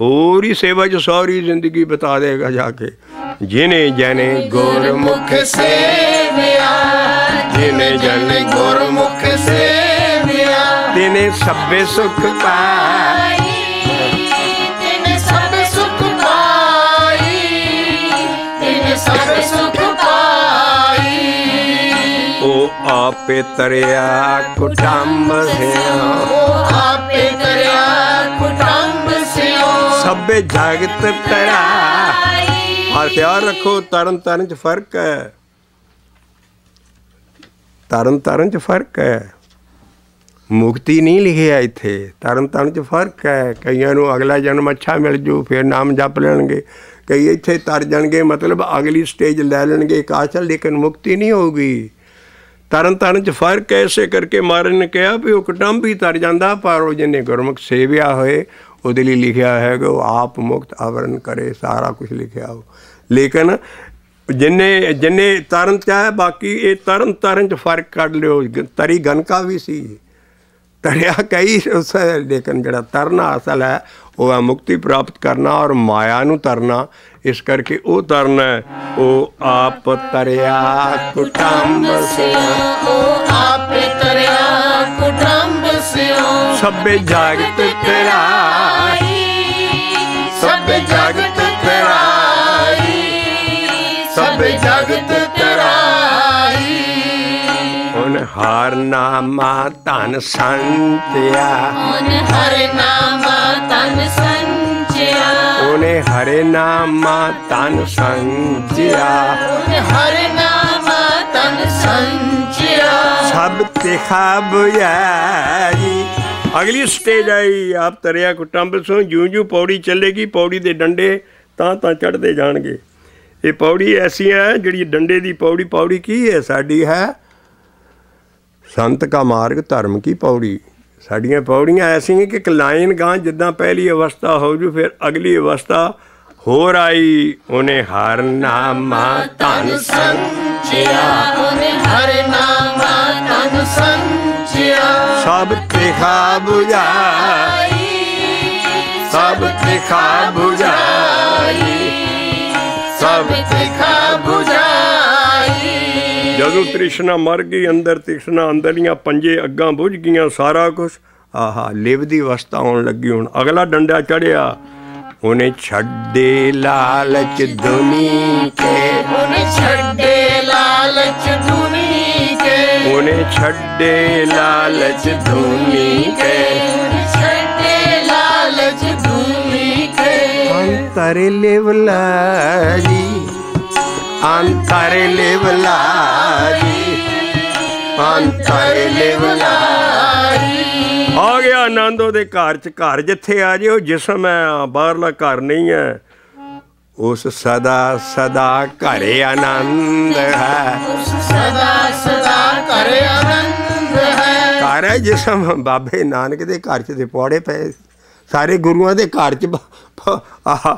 ਹੋਰ ਹੀ ਸੇਵਾ ਚ ਸਾਰੀ ਜ਼ਿੰਦਗੀ ਬਤਾ ਦੇਗਾ ਜਾ ਕੇ। ਜਿਨੇ ਜਨੇ ਗੁਰਮੁਖ ਗੁਰਮੁਖ ਸੇਵਿਆ, ਜਿਨ ਜਨ ਗੁਰਮੁਖ ਸੇਵਿਆ, ਤਿਨੇ ਸਭੇ ਸੁਖ ਪਾਈ ਆਪੇ ਤਰਿਆ ਕੁਟੰਬ ਉਹ ਆਪੇ ਕਰਿਆ ਕੁਟੰਬ ਸਿਓ। ਸਭੇ ਜਗਤ ਤਰਾ। ਔਰ ਖਿਆਲ ਰੱਖੋ ਤਰਨ ਤਰਨ ਚ ਫ਼ਰਕ ਹੈ। ਤਰਨ ਤਰਨ ਚ ਫ਼ਰਕ ਹੈ। ਮੁਕਤੀ ਨਹੀਂ ਲਿਖਿਆ ਇੱਥੇ ਤਰਨ ਤਰਨ ਚ ਫ਼ਰਕ ਹੈ। ਕਈਆਂ ਨੂੰ ਅਗਲਾ ਜਨਮ ਅੱਛਾ ਮਿਲ ਜੂ ਫਿਰ ਨਾਮ ਜਪ ਲੈਣਗੇ। ਕਈ ਇੱਥੇ ਤਰ ਜਾਣਗੇ ਮਤਲਬ ਅਗਲੀ ਸਟੇਜ ਲੈ ਲੈਣਗੇ। ਕਾਸ਼ਲ ਲੇਕਿਨ ਮੁਕਤੀ ਨਹੀਂ ਹੋਊਗੀ। ਤਰਨ ਤਰਨ ਚ ਫ਼ਰਕ ਹੈ ਇਸੇ ਕਰਕੇ ਮਹਾਰਾਜ ਨੇ ਕਿਹਾ ਵੀ ਉਹ ਕੁਟੰਬ ਹੀ ਤਰ ਜਾਂਦਾ, ਪਰ ਉਹ ਜਿਹਨੇ ਗੁਰਮੁਖ ਸੇਵਿਆ ਹੋਏ, ਉਹਦੇ ਲਈ ਲਿਖਿਆ ਹੈ ਕਿ ਉਹ ਆਪ ਮੁਕਤ ਆਵਰਨ ਕਰੇ, ਸਾਰਾ ਕੁਝ ਲਿਖਿਆ ਹੋ। ਲੇਕਿਨ ਜਿੰਨੇ ਜਿੰਨੇ ਤਰਨ ਚ ਹੈ, ਬਾਕੀ ਇਹ ਤਰਨ ਤਰਨ ਚ ਫ਼ਰਕ ਕੱਢ ਲਿਓ, ਤਰੀ ਗਨਕਾ ਵੀ ਸੀ। ਤਰਿਆ ਕਈ ਉਸ, ਲੇਕਿਨ ਜਿਹੜਾ ਤਰਨਾ ਅਸਲ ਹੈ ਉਹ ਹੈ ਮੁਕਤੀ ਪ੍ਰਾਪਤ ਕਰਨਾ ਔਰ ਮਾਇਆ ਨੂੰ ਤਰਨਾ। ਇਸ ਕਰਕੇ ਉਹ ਤਰਨਾ ਉਹ ਆਪ ਤਰਿਆ ਕੁਟੰਬ ਸਿਓ। ਉਹ ਆਪੇ ਤਰਿਆ ਕੁਟੰਬ ਸਿਓ। ਸਭੇ ਜਾਗਤ ਤੇਰਾ। ਸਭ ਜਗਤ ਹੁਣ ਹਰ ਨਾਮਾ ਧਨ ਸੰਤਿਆ ਓਨ ਹਰਿ ਨਾਮ ਤਨ ਸੰਚਿਆ। ਉਹਨੇ ਹਰੇ ਨਾਮਾ ਧਨ ਸੰਤਿਆ ਓਨ ਹਰਿ ਨਾਮ ਤਨ ਸੰਚਿਆ। ਸਭ ਤਿਖਾ ਬੁਝਾਈ ਅਗਲੀ ਸਟੇਜ ਆਈ ਆਪ ਤਰਿਆ ਕੁਟੰਬ ਸੋ ਜੂ ਜੂ ਪੌੜੀ ਚੱਲੇਗੀ ਪੌੜੀ ਦੇ ਡੰਡੇ ਤਾਂ ਤਾਂ ਚੜਦੇ ਜਾਣਗੇ। ਇਹ ਪੌੜੀ ਐਸੀ ਹੈ ਜਿਹੜੀ ਡੰਡੇ ਦੀ ਪੌੜੀ ਪੌੜੀ ਕੀ ਹੈ? ਸਾਡੀ ਹੈ ਸੰਤ ਕਾ ਮਾਰਗ, ਧਰਮ ਕੀ ਪੌੜੀ? ਸਾਡੀਆਂ ਪੌੜੀਆਂ ਐਸੀਆਂ ਕਿ ਇੱਕ ਲਾਈਨ ਗਾਂ, ਜਿੱਦਾਂ ਪਹਿਲੀ ਅਵਸਥਾ ਹੋ ਜੂ, ਫਿਰ ਅਗਲੀ ਅਵਸਥਾ ਹੋਰ ਆਈ। ਉਹਨੇ ਹਰ ਨਾਮਾ ਧਨ ਸੰਚਿਆ। ਓਨ ਹਰਿ ਨਾਮ ਤਨ ਸੰਚਿਆ ਸਭ ਤਿਖਾ ਬੁਝਾਈ ਸਭ ਤਿਖਾ ਬੁਝਾਈ ਸਭ ਤਿਖਾ 부ਝਾਈ ਜਦੋਂ ਤ੍ਰਿਸ਼ਨਾ ਮਰ ਗਈ ਅੰਦਰ ਤ੍ਰਿਸ਼ਨਾ ਅੰਦਰਲੀਆਂ ਪੰਜੇ ਅੱਗਾਂ ਬੁਝ ਗਈਆਂ ਸਾਰਾ ਕੁਝ ਆਹਾ ਲਿਵ ਦੀ ਅਵਸਥਾ ਆਉਣ ਲੱਗੀ ਹੁਣ। ਅਗਲਾ ਡੰਡਾ ਚੜਿਆ। ਉਹਨੇ ਛੱਡੇ ਲਾਲਚ ਦੁਨੀ ਕੇ। ਉਹਨੇ ਛੱਡੇ ਲਾਲਚ ਦੁਨੀ ਕੇ। ਉਹਨੇ ਛੱਡੇ ਲਾਲਚ ਦੁਨੀ ਕੇ। ਉਹਨੇ ਛੱਡੇ ਲਾਲਚ ਦੁਨੀ ਕੇ। ਅੰਤਰ ਲਿਵਲਾਜੀ ਅੰਤਰ ਲਿਵਲਾਜੀ ਅੰਤਰ ਲਿਵਲਾਜੀ ਆ ਗਿਆ ਆਨੰਦ ਉਹਦੇ ਘਰ ਚ ਘਰ ਜਿੱਥੇ ਆ ਜੇ ਉਹ ਜਿਸਮ ਹੈ ਬਾਹਰਲਾ ਘਰ ਨਹੀਂ ਹੈ। ਉਸ ਸਦਾ ਸਦਾ ਘਰੇ ਆਨੰਦ ਹੈ। ਉਸ ਸਦਾ ਸਦਾ ਕਰ ਆਨੰਦ ਹੈ। ਘਰ ਹੈ ਜਿਸਮ ਬਾਬੇ ਨਾਨਕ ਦੇ ਘਰ ਚ ਪੌੜੇ ਪਏ। ਸਾਰੇ ਗੁਰੂਆਂ ਦੇ ਘਰ ਚ ਆਹ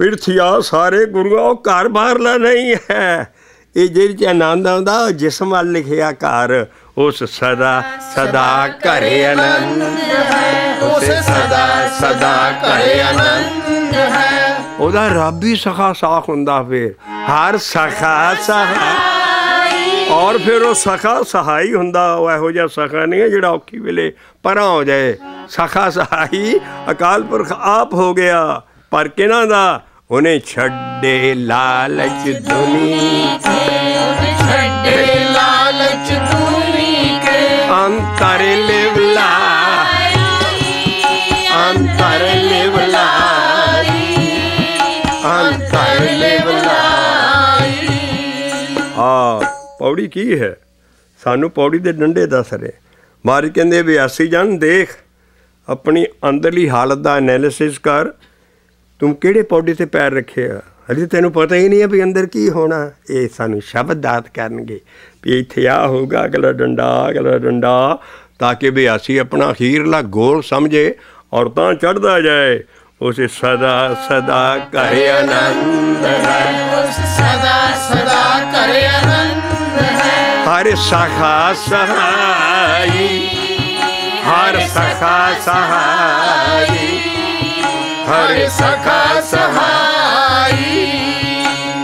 ਪਿਰਥਿਆ ਸਾਰੇ ਗੁਰੂਆਂ ਉਹ ਘਰ ਬਾਹਰਲਾ ਨਹੀਂ ਹੈ। ਇਹ ਜਿਹੜੀ ਚ ਆਨੰਦ ਆਉਂਦਾ, ਉਹ ਜਿਸਮ ਵੱਲ ਲਿਖਿਆ ਘਰ, ਉਸ ਸਦਾ ਸਦਾ ਘਰੇ ਆਨੰਦ ਹੈ। ਉਸ ਸਦਾ ਸਦਾ ਕਰ ਆਨੰਦ ਹੈ। ਉਹਦਾ ਰੱਬ ਹੀ ਸਖਾ ਸਾਖ ਹੁੰਦਾ ਫਿਰ। ਹਰ ਸਖਾ ਸਖਾ ਔਰ ਫਿਰ ਉਹ ਸਖਾ ਸਹਾਈ ਹੁੰਦਾ, ਉਹ ਇਹੋ ਜਿਹਾ ਸਖਾ ਨਹੀਂ ਹੈ ਜਿਹੜਾ ਔਖੀ ਵੇਲੇ ਪਰਾਂ ਹੋ ਜਾਏ। ਸਖਾ ਸਹਾਈ ਅਕਾਲ ਪੁਰਖ ਆਪ ਹੋ ਗਿਆ, ਪਰ ਕਿਹਨਾਂ ਦਾ? ਉਹਨੇ ਛੱਡੇ ਲਾਲਚ ਦੁਨੀ ਛੱਡੇ ਲਾਲਚ ਦੁਨੀ ਕੇ ਅੰਤਰ ਲਿਵਲਾ। ਅੰਤਰ ਲਿਵਲਾ। ਅੰਤਰ ਲਿਵਲਾ। ਆ ਪੌੜੀ ਕੀ ਹੈ? ਸਾਨੂੰ ਪੌੜੀ ਦੇ ਡੰਡੇ ਦੱਸ ਰਹੇ। ਮਹਾਰਾਜ ਕਹਿੰਦੇ ਵਿਆਸੀ ਜਨ ਦੇਖ। ਆਪਣੀ ਅੰਦਰਲੀ ਹਾਲਤ ਦਾ ਐਨਾਲਿਸਿਸ ਕਰ। ਤੂੰ ਕਿਹੜੇ ਪੌੜੀ ਤੇ ਪੈਰ ਰੱਖਿਆ? ਹਲੇ ਤੈਨੂੰ ਪਤਾ ਹੀ ਨਹੀਂ ਹੈ ਵੀ ਅੰਦਰ ਕੀ ਹੋਣਾ। ਇਹ ਸਾਨੂੰ ਸ਼ਬਦ ਦਾਤ ਕਰਨਗੇ ਵੀ ਇੱਥੇ ਆ ਹੋਊਗਾ ਅਗਲਾ ਡੰਡਾ ਅਗਲਾ ਡੰਡਾ ਤਾਂ ਕਿ ਵਿਆਸੀ ਆਪਣਾ ਅਖੀਰਲਾ ਗੋਲ ਸਮਝੇ ਔਰ ਤਾਂ ਚੜਦਾ ਜਾਏ। ਉਸੇ ਸਦਾ ਸਦਾ ਘਰੇ ਆਨੰਦ ਹੈ। ਉਸ ਸਦਾ ਸਦਾ ਕਰ ਆਨੰਦ ਹੈ। ਹਰ ਸਖਾ ਸਹਾਈ ਹਰ ਸਖਾ ਸਹਾਈ। ਹਰਿ ਸਖਾ ਸਹਾਈ।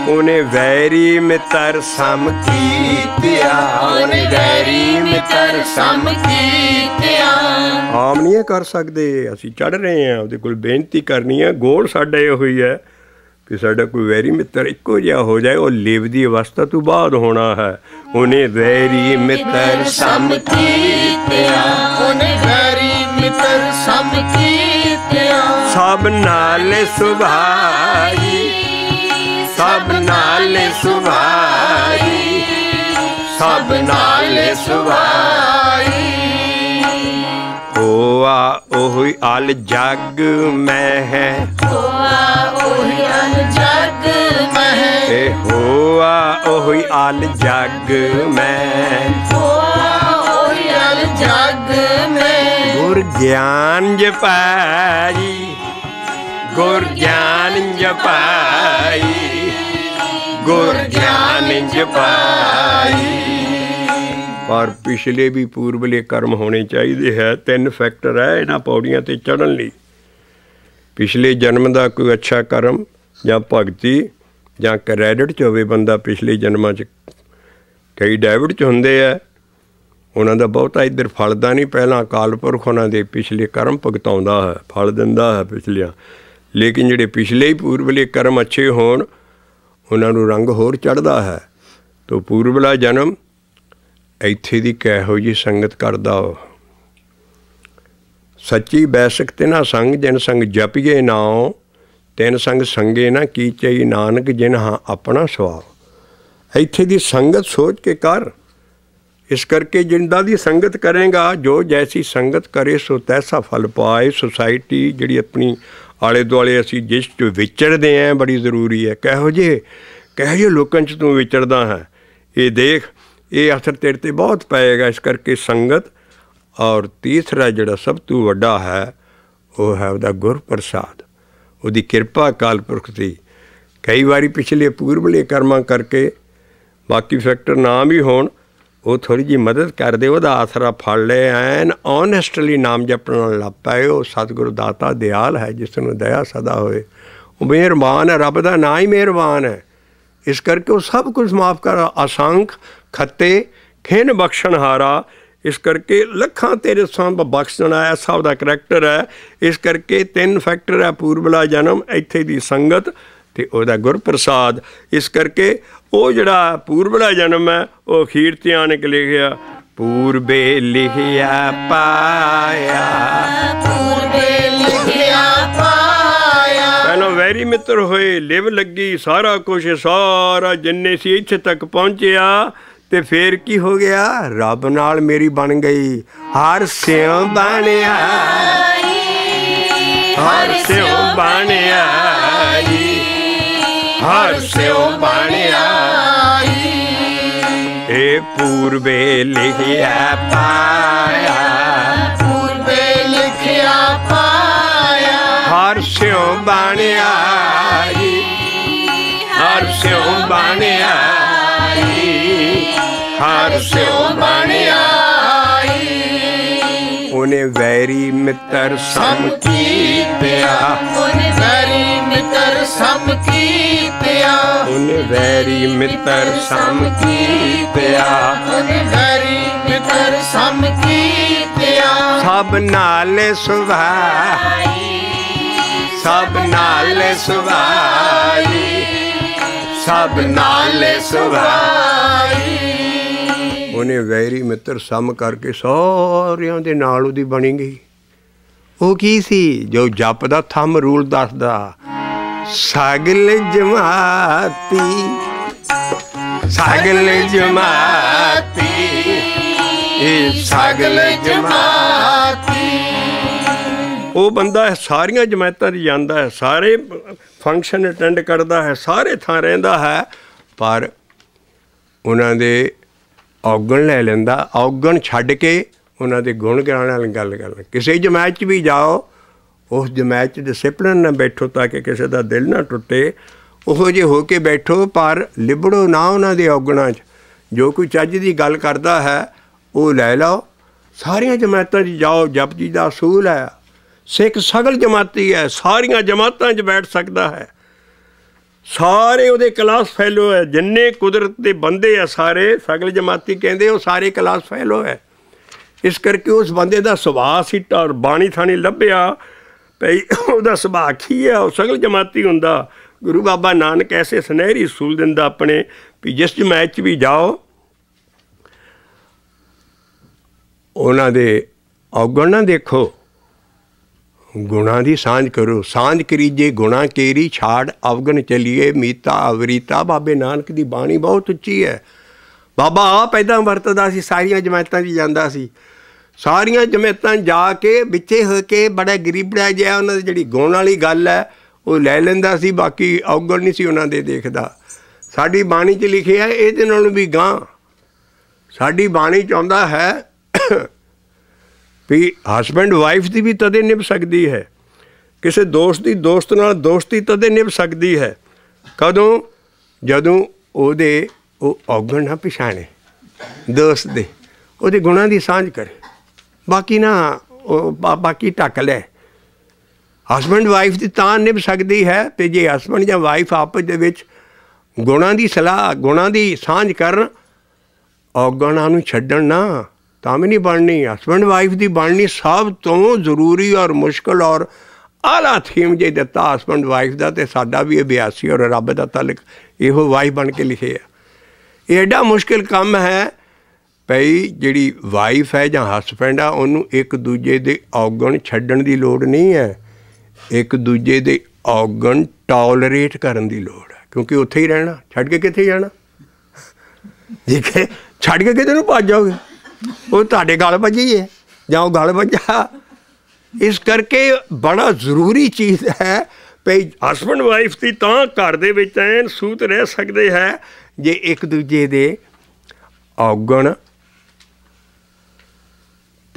ਉਹਨੇ ਵੈਰੀ ਮਿੱਤਰ ਸਮ ਕੀਤਿਆ। ਉਹਨੇ ਗੈਰੀ ਮਿੱਤਰ ਸਮ ਕੀਤਿਆ। ਆਮ ਨਹੀਂ ਕਰ ਸਕਦੇ। ਅਸੀਂ ਚੜ ਰਹੇ ਹਾਂ ਉਹਦੇ ਕੋਲ ਬੇਨਤੀ ਕਰਨੀ ਹੈ। ਗੋਲ ਸਾਡਾ ਇਹ ਹੋਈ ਹੈ ਕਿ ਸਾਡਾ ਕੋਈ ਵੈਰੀ ਮਿੱਤਰ ਇੱਕੋ ਜਿਹਾ ਹੋ ਜਾਏ ਉਹ ਲਿਵ ਦੀ ਅਵਸਥਾ ਤੋਂ ਬਾਅਦ ਹੋਣਾ ਹੈ। ਉਹਨੇ ਵੈਰੀ ਮਿੱਤਰ ਸਮ ਕੀਤਿਆ। ਉਹਨੇ ਗੈਰੀ ਮਿੱਤਰ ਸਮ ਸਭ ਨਾਲ ਸੁਭਾਈ ਸਭ ਨਾਲ ਸੁਭਾਈ ਸਭ ਨਾਲ ਸੁਭਾਈ। ਹੋਆ ਉਹੀ ਅਲ ਜਗ ਮੈਂ ਹੈ ਹੋਆ ਉਹੀ ਅਨ ਜਗ ਮਹਿ। ਏ ਹੋਆ ਉਹੀ ਅਲ ਜਗ ਮੈਂ ਹੋਆ ਉਹੀ ਅਨ ਜਗ ਮੈਂ ਗੁਰ ਗਿਆਨ ਜਪਾਈ ਗੁਰ ਗਿਆਨ ਜਪਾਈ ਗੁਰ ਗਿਆਨ ਇੰਜ ਪਰ ਪਿਛਲੇ ਵੀ ਪੂਰਬਲੇ ਕਰਮ ਹੋਣੇ ਚਾਹੀਦੇ ਹੈ। ਤਿੰਨ ਫੈਕਟਰ ਹੈ ਇਹਨਾਂ ਪੌੜੀਆਂ ਤੇ ਚੜਨ ਲਈ। ਪਿਛਲੇ ਜਨਮ ਦਾ ਕੋਈ ਅੱਛਾ ਕਰਮ ਜਾਂ ਭਗਤੀ ਜਾਂ ਕ੍ਰੈਡਿਟ ਚ ਹੋਵੇ ਬੰਦਾ ਪਿਛਲੇ ਜਨਮਾਂ ਚ। ਕਈ ਡੈਬਿਟ ਚ ਹੁੰਦੇ ਆ ਉਹਨਾਂ ਦਾ ਬਹੁਤਾ ਇੱਧਰ ਫਲਦਾ ਨਹੀਂ। ਪਹਿਲਾਂ ਅਕਾਲ ਪੁਰਖ ਉਹਨਾਂ ਦੇ ਪਿਛਲੇ ਕਰਮ ਭੁਗਤਾਉਂਦਾ ਹੈ, ਫਲ ਦਿੰਦਾ ਹੈ ਪਿਛਲਿਆਂ। ਲੇਕਿਨ ਜਿਹੜੇ ਪਿਛਲੇ ਹੀ ਪੂਰਬਲੇ ਕਰਮ ਅੱਛੇ ਹੋਣ, ਉਹਨਾਂ ਨੂੰ ਰੰਗ ਹੋਰ ਚੜਦਾ ਹੈ। ਤੋ ਪੂਰਬਲਾ ਜਨਮ, ਇੱਥੇ ਦੀ ਕਿਹੋ ਜੀ ਸੰਗਤ ਕਰਦਾ ਉਹ ਸੱਚੀ ਬੈਸਕ ਤੇ ਨਾ ਸੰਗ, ਜਿਨ ਸੰਗ ਜਪੀਏ ਨਾਉ ਤਿੰਨ ਸੰਗ ਸੰਗੇ ਨਾ ਕੀਚਈ ਨਾਨਕ, ਜਿਨ ਹਾਂ ਆਪਣਾ ਸਵਾਵ ਇੱਥੇ ਦੀ ਸੰਗਤ ਸੋਚ ਕੇ ਕਰ। ਇਸ ਕਰਕੇ ਜਿੰਦਾ ਦੀ ਸੰਗਤ ਕਰੇਗਾ, ਜੋ ਜੈਸੀ ਸੰਗਤ ਕਰੇ, ਸੋ ਤੈਸਾ ਫਲ ਪਾਏ, ਸੁਸਾਇਟੀ ਜਿਹੜੀ ਆਪਣੀ ਆਲੇ ਦੁਆਲੇ ਅਸੀਂ ਜਿਸ ਚ ਵਿਚਰਦੇ ਆਂ, ਬੜੀ ਜ਼ਰੂਰੀ ਹੈ। ਕਹੋ ਜੇ ਕਹੋ ਜੇ ਲੋਕਾਂ ਚ ਤੂੰ ਵਿਚਰਦਾ ਹੈ? ਇਹ ਦੇਖ, ਇਹ ਅਸਰ ਤੇਰੇ ਤੇ ਬਹੁਤ ਪਏਗਾ, ਇਸ ਕਰਕੇ ਸੰਗਤ ਔਰ ਤੀਸਰਾ ਜਿਹੜਾ ਸਭ ਤੋਂ ਵੱਡਾ ਹੈ, ਉਹ ਹੈ ਉਹਦਾ ਗੁਰ ਪ੍ਰਸਾਦ ਉਹਦੀ ਕਿਰਪਾ ਕਾਲ ਪੁਰਖ ਦੀ। ਕਈ ਵਾਰੀ ਪਿਛਲੇ ਪੂਰਵਲੇ ਕਰਮਾਂ ਕਰਕੇ ਬਾਕੀ ਫੈਕਟਰ ਨਾ ਵੀ ਹੋਣ ਉਹ ਥੋੜੀ ਜੀ ਮਦਦ ਕਰਦੇ, ਉਹਦਾ ਆਸਰਾ ਫੜ ਲਏ ਐਨ ਓਨੈਸਟਲੀ ਨਾਮ ਜਪਣ ਲੱਗ ਪਏ ਉਹ, ਸਤਿਗੁਰੂ ਦਾਤਾ ਦਿਆਲ ਹੈ, ਜਿਸ ਨੂੰ ਦਇਆ ਸਦਾ ਹੋਏ ਉਹ ਮਿਹਰਬਾਨ ਹੈ, ਰੱਬ ਦਾ ਨਾਂ ਹੀ ਮਿਹਰਬਾਨ ਹੈ। ਇਸ ਕਰਕੇ ਉਹ ਸਭ ਕੁਝ ਮਾਫ ਕਰ, ਅਸੰਖ, ਖੱਤੇ, ਖਿੰਨ ਬਖਸ਼ਣ ਹਾਰਾ। ਇਸ ਕਰਕੇ ਲੱਖਾਂ ਤੇਰੇ ਸੰਭ ਬਖਸ਼ਣ ਆਇਆ ਸਭ ਦਾ ਕਰੈਕਟਰ ਹੈ। ਇਸ ਕਰਕੇ ਤਿੰਨ ਫੈਕਟਰ ਹੈ, ਪੂਰਬਲਾ ਜਨਮ, ਇੱਥੇ ਦੀ ਸੰਗਤ ਤੇ ਉਹਦਾ ਗੁਰਪ੍ਰਸਾਦ। ਇਸ ਕਰਕੇ ਉਹ ਜਿਹੜਾ ਪੂਰਬਲਾ ਜਨਮ ਹੈ, ਉਹ ਅਖੀਰ ਤੇ ਆਣ ਕੇ ਲਿਖਿਆ, ਪੂਰਬੇ ਲਿਖਿਆ ਪਾਇਆ। ਪੂਰਬੇ ਲਿਖਿਆ ਪਾਇਆ ਪਹਿਲਾਂ ਵੈਰੀ ਮਿੱਤਰ ਹੋਏ, ਲਿਵ ਲੱਗੀ, ਸਾਰਾ ਕੁਝ ਸਾਰਾ ਜਿੰਨੇ ਸੀ ਇੱਥੇ ਤੱਕ ਪਹੁੰਚਿਆ, ਤੇ ਫੇਰ ਕੀ ਹੋ ਗਿਆ? ਰੱਬ ਨਾਲ ਮੇਰੀ ਬਣ ਗਈ, ਹਰ ਸਿਉ ਬਣਿਆ। ਹਰ ਸਿਉ ਬਣਿਆ। ਹਰ ਸਿਉ ਬਣਿਆ। ਇਹ ਪੂਰਬੇ ਲਿਖਿਆ ਪਾਇਆ। ਪੂਰਬੇ ਲਿਖਿਆ ਪਾਇਆ। ਹਰ ਸਿਉ ਬਣਿਆ ਹਰ ਸਿਉ ਬਣਿਆ ਹਰ ਸਿਉ ਬਣਿਆ ਉਹਨੇ ਵੈਰੀ ਮਿੱਤਰ ਸਮ ਕੀਤਿਆ ਵੈਰੀ ਮਿੱਤਰ ਸਮ ਕੀਤਿਆ। ਉਹਨੇ ਵੈਰੀ ਮਿੱਤਰ ਸਮ ਕੀਤਿਆ। ਉਹਨੇ ਵੈਰੀ ਮਿੱਤਰ ਸਮ ਕੀਤਿਆ। ਸਭ ਨਾਲ ਸੁਭਾਈ। ਸਭ ਨਾਲ ਸੁਭਾਈ। ਸਭ ਨਾਲ ਸੁਭਾਈ। ਉਹਨੇ ਵੈਰੀ ਮਿੱਤਰ ਸਮ ਕਰਕੇ ਸਾਰਿਆਂ ਦੇ ਨਾਲ ਉਹਦੀ ਬਣੀ ਗਈ। ਉਹ ਕੀ ਸੀ? ਜੋ ਜਪਦਾ ਥੰਮ ਰੂਲ ਦੱਸਦਾ। ਸਾਗਲ ਜਮਾਤੀ ਸਾਗਲ ਜਮਾਤੀ, ਇਹ ਸਾਗਲ ਜਮਾਤੀ। ਉਹ ਬੰਦਾ ਸਾਰੀਆਂ ਜਮਾਤਾਂ 'ਚ ਜਾਂਦਾ ਹੈ, ਸਾਰੇ ਫੰਕਸ਼ਨ ਅਟੈਂਡ ਕਰਦਾ ਹੈ, ਸਾਰੇ ਥਾਂ ਰਹਿੰਦਾ ਹੈ, ਪਰ ਉਹਨਾਂ ਦੇ ਔਗਣ ਲੈ ਲੈਂਦਾ, ਔਗਣ ਛੱਡ ਕੇ ਉਹਨਾਂ ਦੇ ਗੁਣ ਗਾਣ ਨਾਲ ਗੱਲ ਕਰ ਕਿਸੇ ਜਮਾਤ 'ਚ ਵੀ ਜਾਓ ਉਸ ਜਮਾਤ 'ਚ ਡਿਸਪਲਿਨ ਨਾਲ ਬੈਠੋ ਤਾਂ ਕਿ ਕਿਸੇ ਦਾ ਦਿਲ ਨਾ ਟੁੱਟੇ। ਉਹੋ ਜੇ ਹੋ ਕੇ ਬੈਠੋ, ਪਰ ਲਿਬੜੋ ਨਾ ਉਹਨਾਂ ਦੇ ਔਗਣਾਂ 'ਚ। ਜੋ ਕੋਈ ਚੱਜ ਦੀ ਗੱਲ ਕਰਦਾ ਹੈ, ਉਹ ਲੈ ਲਓ। ਸਾਰੀਆਂ ਜਮਾਤਾਂ 'ਚ ਜਾਓ ਜਪਜੀ ਦਾ ਅਸੂਲ ਹੈ। ਸਿੱਖ ਸਗਲ ਜਮਾਤੀ ਹੈ, ਸਾਰੀਆਂ ਜਮਾਤਾਂ 'ਚ ਬੈਠ ਸਕਦਾ ਹੈ। ਸਾਰੇ ਉਹਦੇ ਕਲਾਸ ਫੈਲੋ ਹੈ, ਜਿੰਨੇ ਕੁਦਰਤ ਦੇ ਬੰਦੇ ਆ ਸਾਰੇ, ਸਗਲ ਜਮਾਤੀ ਕਹਿੰਦੇ ਉਹ ਸਾਰੇ ਕਲਾਸ ਫੈਲੋ ਹੈ। ਇਸ ਕਰਕੇ ਉਸ ਬੰਦੇ ਦਾ ਸੁਭਾਅ ਸੀ ਟਰ ਬਾਣੀ ਥਾਣੀ ਲੱਭਿਆ। ਭਈ, ਉਹਦਾ ਸੁਭਾਅ ਕੀ ਹੈ ਉਹ ਸਗਲ ਜਮਾਤੀ ਹੁੰਦਾ। ਗੁਰੂ ਬਾਬਾ ਨਾਨਕ ਐਸੇ ਸੁਨਹਿਰੀ ਸੂਲ ਦਿੰਦਾ ਆਪਣੇ ਵੀ ਜਿਸ ਜਮਾਤ 'ਚ ਵੀ ਜਾਓ। ਉਹਨਾਂ ਦੇ ਔਗਣ ਨਾ ਦੇਖੋ। ਗੁਣਾ ਦੀ ਸਾਂਝ ਕਰੋ। ਸਾਂਝ ਕਰੀਜੇ ਗੁਣਾ ਕੇਰੀ ਛਾੜ ਅਵਗਣ ਚਲੀਏ। ਮੀਤਾ ਅਵਰੀਤਾ ਬਾਬੇ ਨਾਨਕ ਦੀ ਬਾਣੀ ਬਹੁਤ ਉੱਚੀ ਹੈ। ਬਾਬਾ ਆ ਪੈਦਾ ਵਰਤਦਾ ਸੀ, ਸਾਰੀਆਂ ਜਮਾਤਾਂ 'ਚ ਜਾਂਦਾ ਸੀ। ਸਾਰੀਆਂ ਜਮੈਤਾਂ ਜਾ ਕੇ ਵਿੱਚੇ ਹੋ ਕੇ ਬੜਾ ਗਰੀਬੜਾ ਜਿਹਾ ਉਹਨਾਂ ਦੀ ਜਿਹੜੀ ਗੁਣ ਵਾਲੀ ਗੱਲ ਹੈ, ਉਹ ਲੈ ਲੈਂਦਾ ਸੀ, ਬਾਕੀ ਔਗਣ ਨਹੀਂ ਸੀ ਉਹਨਾਂ ਦੇ ਦੇਖਦਾ। ਸਾਡੀ ਬਾਣੀ 'ਚ ਲਿਖਿਆ ਇਹਦੇ ਨਾਲੋਂ ਵੀ ਗਾਂ। ਸਾਡੀ ਬਾਣੀ ਚਾਹੁੰਦਾ ਹੈ ਵੀ ਹਸਬੰਡ ਵਾਈਫ ਦੀ ਵੀ ਤਦੇ ਨਿਭ ਸਕਦੀ ਹੈ। ਕਿਸੇ ਦੋਸਤ ਦੀ ਦੋਸਤ ਨਾਲ ਦੋਸਤੀ ਤਦੇ ਨਿਭ ਸਕਦੀ ਹੈ। ਕਦੋਂ? ਜਦੋਂ ਉਹਦੇ ਉਹ ਔਗਣ ਨਾ ਪਛਾਣੇ, ਦੋਸਤ ਦੇ, ਉਹਦੇ ਗੁਣਾਂ ਦੀ ਸਾਂਝ ਕਰੇ। ਬਾਕੀ ਨਾ, ਉਹ ਬਾਕੀ ਟੱਕ ਲੈ। ਹਸਬੰਡ ਵਾਈਫ ਦੀ ਤਾਂ ਨਿਭ ਸਕਦੀ ਹੈ ਤੇ ਜੇ ਹਸਬੰਡ ਜਾਂ ਵਾਈਫ ਆਪਸ ਦੇ ਵਿੱਚ ਗੁਣਾਂ ਦੀ ਸਲਾਹ, ਗੁਣਾਂ ਦੀ ਸਾਂਝ ਕਰਨ ਔਗਣਾਂ ਨੂੰ ਛੱਡਣ ਨਾ, ਤਾਂ ਵੀ ਨਹੀਂ ਬਣਨੀ। ਹਸਬੰਡ ਵਾਈਫ ਦੀ ਬਣਨੀ ਸਭ ਤੋਂ ਜ਼ਰੂਰੀ ਔਰ ਮੁਸ਼ਕਲ ਔਰ ਆਲਾ ਥੀਮ ਜੇ ਦਿੱਤਾ ਹਸਬੰਡ ਵਾਈਫ ਦਾ ਤੇ ਸਾਡਾ ਵੀ ਅਭਿਆਸੀ ਔਰ ਰੱਬ ਦਾ ਤਲਕ ਇਹੋ ਵਾਈਫ ਬਣ ਕੇ ਲਿਖੇ ਆ। ਇਹ ਐਡਾ ਮੁਸ਼ਕਲ ਕੰਮ ਹੈ ਭਈ ਜਿਹੜੀ ਵਾਈਫ ਹੈ ਜਾਂ ਹਸਬੰਡ ਆ, ਉਹਨੂੰ ਇੱਕ ਦੂਜੇ ਦੇ ਔਗਣ ਛੱਡਣ ਦੀ ਲੋੜ ਨਹੀਂ ਹੈ। ਇੱਕ ਦੂਜੇ ਦੇ ਔਗਣ ਟੋਲਰੇਟ ਕਰਨ ਦੀ ਲੋੜ ਹੈ। ਕਿਉਂਕਿ ਉੱਥੇ ਹੀ ਰਹਿਣਾ। ਛੱਡ ਕੇ ਕਿੱਥੇ ਜਾਣਾ? ਜੇ ਕਿ ਛੱਡ ਕੇ ਕਿਤੇ ਨੂੰ ਭੱਜ ਜਾਓਗੇ? ਉਹ ਤੁਹਾਡੇ ਗਲ ਵੱਜੀ ਹੈ ਜਾਂ ਉਹ ਗਲ ਵੱਜਾ। ਇਸ ਕਰਕੇ ਬੜਾ ਜ਼ਰੂਰੀ ਚੀਜ਼ ਹੈ ਭਈ ਹਸਬੰਡ ਵਾਈਫ ਦੀ ਤਾਂ ਘਰ ਦੇ ਵਿੱਚ ਐਨ ਸੂਤ ਰਹਿ ਸਕਦੇ ਹੈ, ਜੇ ਇੱਕ ਦੂਜੇ ਦੇ ਔਗਣ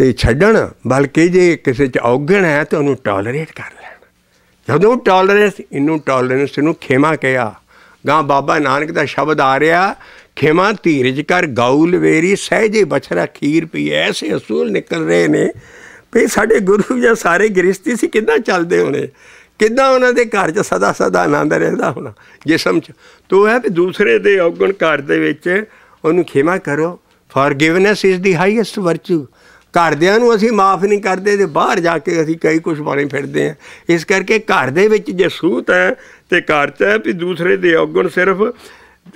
ਤੇ ਛੱਡਣ, ਬਲਕਿ ਜੇ ਕਿਸੇ 'ਚ ਔਗਣ ਹੈ ਤਾਂ ਉਹਨੂੰ ਟੋਲਰੇਟ ਕਰ ਲੈਣ। ਜਦੋਂ ਟੋਲਰੈਂਸ ਇਹਨੂੰ ਟੋਲਰੈਂਸ ਨੂੰ ਖੇਮਾ ਕਿਹਾ, ਗਾਂ ਬਾਬਾ ਨਾਨਕ ਦਾ ਸ਼ਬਦ ਆ ਰਿਹਾ, ਖੇਮਾ ਧੀਰਜ ਕਰ, ਗਾਉਲ ਵੇਰੀ, ਸਹਿਜੇ ਬਛਰਾ ਖੀਰ ਪੀ ਐਸੇ ਅਸੂਲ ਨਿਕਲ ਰਹੇ ਨੇ, ਵੀ ਸਾਡੇ ਗੁਰੂ ਜਾਂ ਸਾਰੇ ਗ੍ਰਸਤੀ ਸੀ ਕਿੱਦਾਂ ਚੱਲਦੇ ਹੋਣੇ? ਕਿੱਦਾਂ ਉਹਨਾਂ ਦੇ ਘਰ 'ਚ ਸਦਾ ਸਦਾ ਆਨੰਦ ਰਹਿੰਦਾ ਹੋਣਾ, ਜਿਸਮ 'ਚ? ਤੋ ਹੈ ਵੀ ਦੂਸਰੇ ਦੇ ਔਗਣ ਘਰ ਦੇ ਵਿੱਚ ਉਹਨੂੰ ਖੇਮਾ ਕਰੋ। Forgiveness is the highest virtue ਘਰਦਿਆਂ ਨੂੰ ਅਸੀਂ ਮਾਫ ਨਹੀਂ ਕਰਦੇ ਤੇ ਬਾਹਰ ਜਾ ਕੇ ਅਸੀਂ ਕਈ ਕੁਝ ਬਾਰੇ ਫਿਰਦੇ ਆ ਇਸ ਕਰਕੇ ਘਰ ਦੇ ਵਿੱਚ ਜੇ ਸੂਤ ਹੈ ਤੇ ਘਰ 'ਚ ਹੈ ਵੀ ਦੂਸਰੇ ਦੇ ਔਗਣ ਸਿਰਫ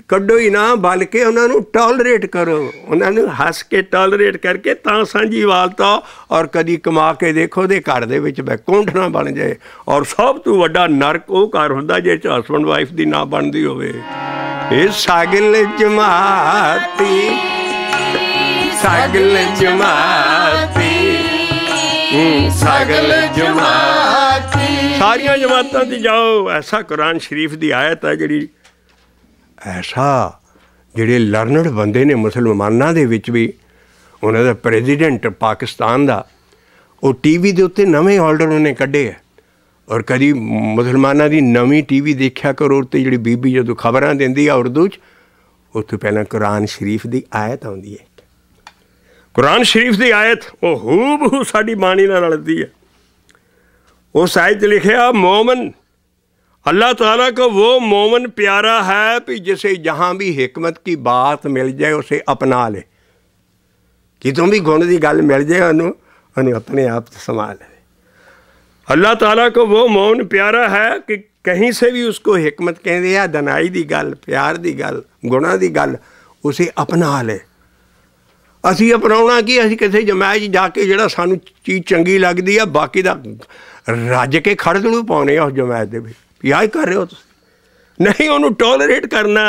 ਕੱਢੋ ਹੀ ਨਾ, ਬਲਕਿ ਉਹਨਾਂ ਨੂੰ ਟੋਲਰੇਟ ਕਰੋ। ਉਹਨਾਂ ਨੂੰ ਹੱਸ ਕੇ ਟੋਲਰੇਟ ਕਰਕੇ ਤਾਂ ਸਾਂਝੀ ਵਾਲਤਾ ਔਰ ਕਦੀ ਕਮਾ ਕੇ ਦੇਖੋ ਦੇ ਘਰ ਦੇ ਵਿੱਚ ਬੈਕੁੰਠ ਨਾ ਬਣ ਜਾਏ। ਔਰ ਸਭ ਤੋਂ ਵੱਡਾ ਨਰਕ ਉਹ ਘਰ ਹੁੰਦਾ ਜੇ ਚ ਹਸਬੰਡ ਵਾਈਫ ਦੀ ਨਾ ਬਣਦੀ ਹੋਵੇ। ਇਹ ਸਾਗਲ ਜਮਾਤੀ ਸਾਗਲ ਜਮਾਤੀ। ਸਾਗਲ ਜਮਾਤੀ। ਸਾਰੀਆਂ ਜਮਾਤਾਂ 'ਤੇ ਜਾਓ, ਐਸਾ ਕੁਰਾਨ ਸ਼ਰੀਫ ਦੀ ਆਇਤ ਹੈ ਜਿਹੜੀ ਐਸਾ ਜਿਹੜੇ ਲਰਨਡ ਬੰਦੇ ਨੇ ਮੁਸਲਮਾਨਾਂ ਦੇ ਵਿੱਚ ਵੀ, ਉਹਨਾਂ ਦਾ ਪ੍ਰੈਜ਼ੀਡੈਂਟ ਪਾਕਿਸਤਾਨ ਦਾ, ਉਹ ਟੀਵੀ ਦੇ ਉੱਤੇ ਨਵੇਂ ਆਰਡਰ ਉਹਨੇ ਕੱਢੇ ਆ। ਔਰ ਕਦੀ ਮੁਸਲਮਾਨਾਂ ਦੀ ਨਵੀਂ ਟੀਵੀ ਦੇਖਿਆ ਕਰੋ, ਤੇ ਜਿਹੜੀ ਬੀਬੀ ਜਦੋਂ ਖਬਰਾਂ ਦਿੰਦੀ ਆ ਉਰਦੂ ਚ, ਉੱਥੇ ਪਹਿਲਾਂ ਕੁਰਾਨ ਸ਼ਰੀਫ ਦੀ ਆਇਤ ਆਉਂਦੀ ਹੈ। ਕੁਰਾਨ ਸ਼ਰੀਫ ਦੀ ਆਇਤ ਉਹ ਹੂਬਹੂ ਸਾਡੀ ਬਾਣੀ ਨਾਲ ਰਲਦੀ ਹੈ ਉਸ ਆਇਤ ਲਿਖਿਆ ਮੂਮਨ अल्लाह ताला को वो मोमन प्यारा है कि जिसे जहाँ भी हिकमत की बात मिल जाए उसे अपना ले कि तुम भी गुण की गल मिल जाए उन्होंने उन्हें अपने आप संभाल ले अल्लाह ताला को वो मोमन प्यारा है कि कहीं से भी उसको हिकमत कहते हैं दनाई की गल प्यार की गल गुणा की गल उसे अपना ले ਅਸੀਂ ਅਪਣਾਉਣਾ ਕੀ? ਅਸੀਂ ਕਿਸੇ ਜਮਾਇਤ 'ਚ ਜਾ ਕੇ ਜਿਹੜਾ ਸਾਨੂੰ ਚੀਜ਼ ਚੰਗੀ ਲੱਗਦੀ ਆ, ਬਾਕੀ ਦਾ ਰੱਜ ਕੇ ਖੜਦੜੂ ਪਾਉਣੇ ਆ ਉਸ ਜਮਾਇਤ ਦੇ ਵਿੱਚ। ਯਾਦ ਕਰ ਰਹੇ ਹੋ ਤੁਸੀਂ। ਨਹੀਂ, ਉਹਨੂੰ ਟੋਲਰੇਟ ਕਰਨਾ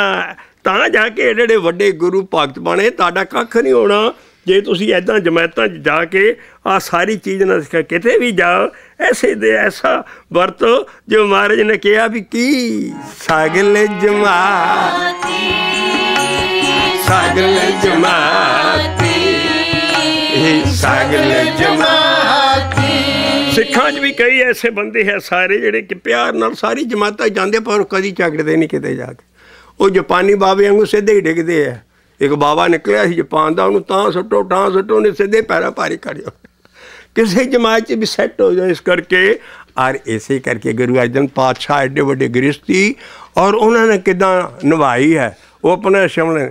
ਤਾਂ ਜਾ ਕੇ ਜਿਹੜੇ ਵੱਡੇ ਗੁਰੂ ਭਗਤ ਬਣੇ, ਤੁਹਾਡਾ ਕੱਖ ਨਹੀਂ ਹੋਣਾ। ਜੇ ਤੁਸੀਂ ਐਦਾਂ ਜਮਾਇਤਾਂ 'ਚ ਜਾ ਕੇ ਆ ਸਾਰੀ ਚੀਜ਼ ਨਾ ਸਿੱਖ ਕਿਤੇ ਵੀ ਜਾਓ, ਐਸੇ ਦੇ ਐਸਾ ਵਰਤੋ ਜੋ ਮਹਾਰਾਜ ਨੇ ਕਿਹਾ ਵੀ ਕੀ? ਸਾਗਲ ਜਮਾਤੀ ਸਾਗਲ ਜਮਾਤੀ। ਸਾਗਲ ਜਮਾਤੀ। ਸਿੱਖਾਂ 'ਚ ਵੀ ਕਈ ਐਸੇ ਬੰਦੇ ਹੈ ਸਾਰੇ ਜਿਹੜੇ ਕਿ ਪਿਆਰ ਨਾਲ ਸਾਰੀ ਜਮਾਤਾਂ ਜਾਂਦੇ ਪਰ ਕਦੀ ਝਗੜਦੇ ਨਹੀਂ ਕਿਤੇ ਜਾ ਕੇ। ਉਹ ਜਾਪਾਨੀ ਬਾਬੇ ਵਾਂਗੂ ਸਿੱਧੇ ਹੀ ਡਿੱਗਦੇ ਆ। ਇੱਕ ਬਾਬਾ ਨਿਕਲਿਆ ਸੀ ਜਾਪਾਨ ਦਾ, ਉਹਨੂੰ ਤਾਂ ਸੱਟੋ ਤਾਂ ਸੱਟੋ ਨੇ ਸਿੱਧੇ ਪੈਰਾਂ ਭਾਰੀ ਕਰਿਓ ਕਿਸੇ ਜਮਾਤ 'ਚ ਵੀ ਸੈੱਟ ਹੋ ਜਾਏ ਇਸ ਕਰਕੇ, ਔਰ ਇਸੇ ਕਰਕੇ ਗੁਰੂ ਅਰਜਨ ਪਾਤਸ਼ਾਹ ਐਡੇ ਵੱਡੇ ਗ੍ਰਸਤੀ ਔਰ ਉਹਨਾਂ ਨੇ ਕਿਦਾਂ ਨਿਭਾਈ ਹੈ, ਉਹ ਆਪਣੇ ਸ਼ਮਲੇ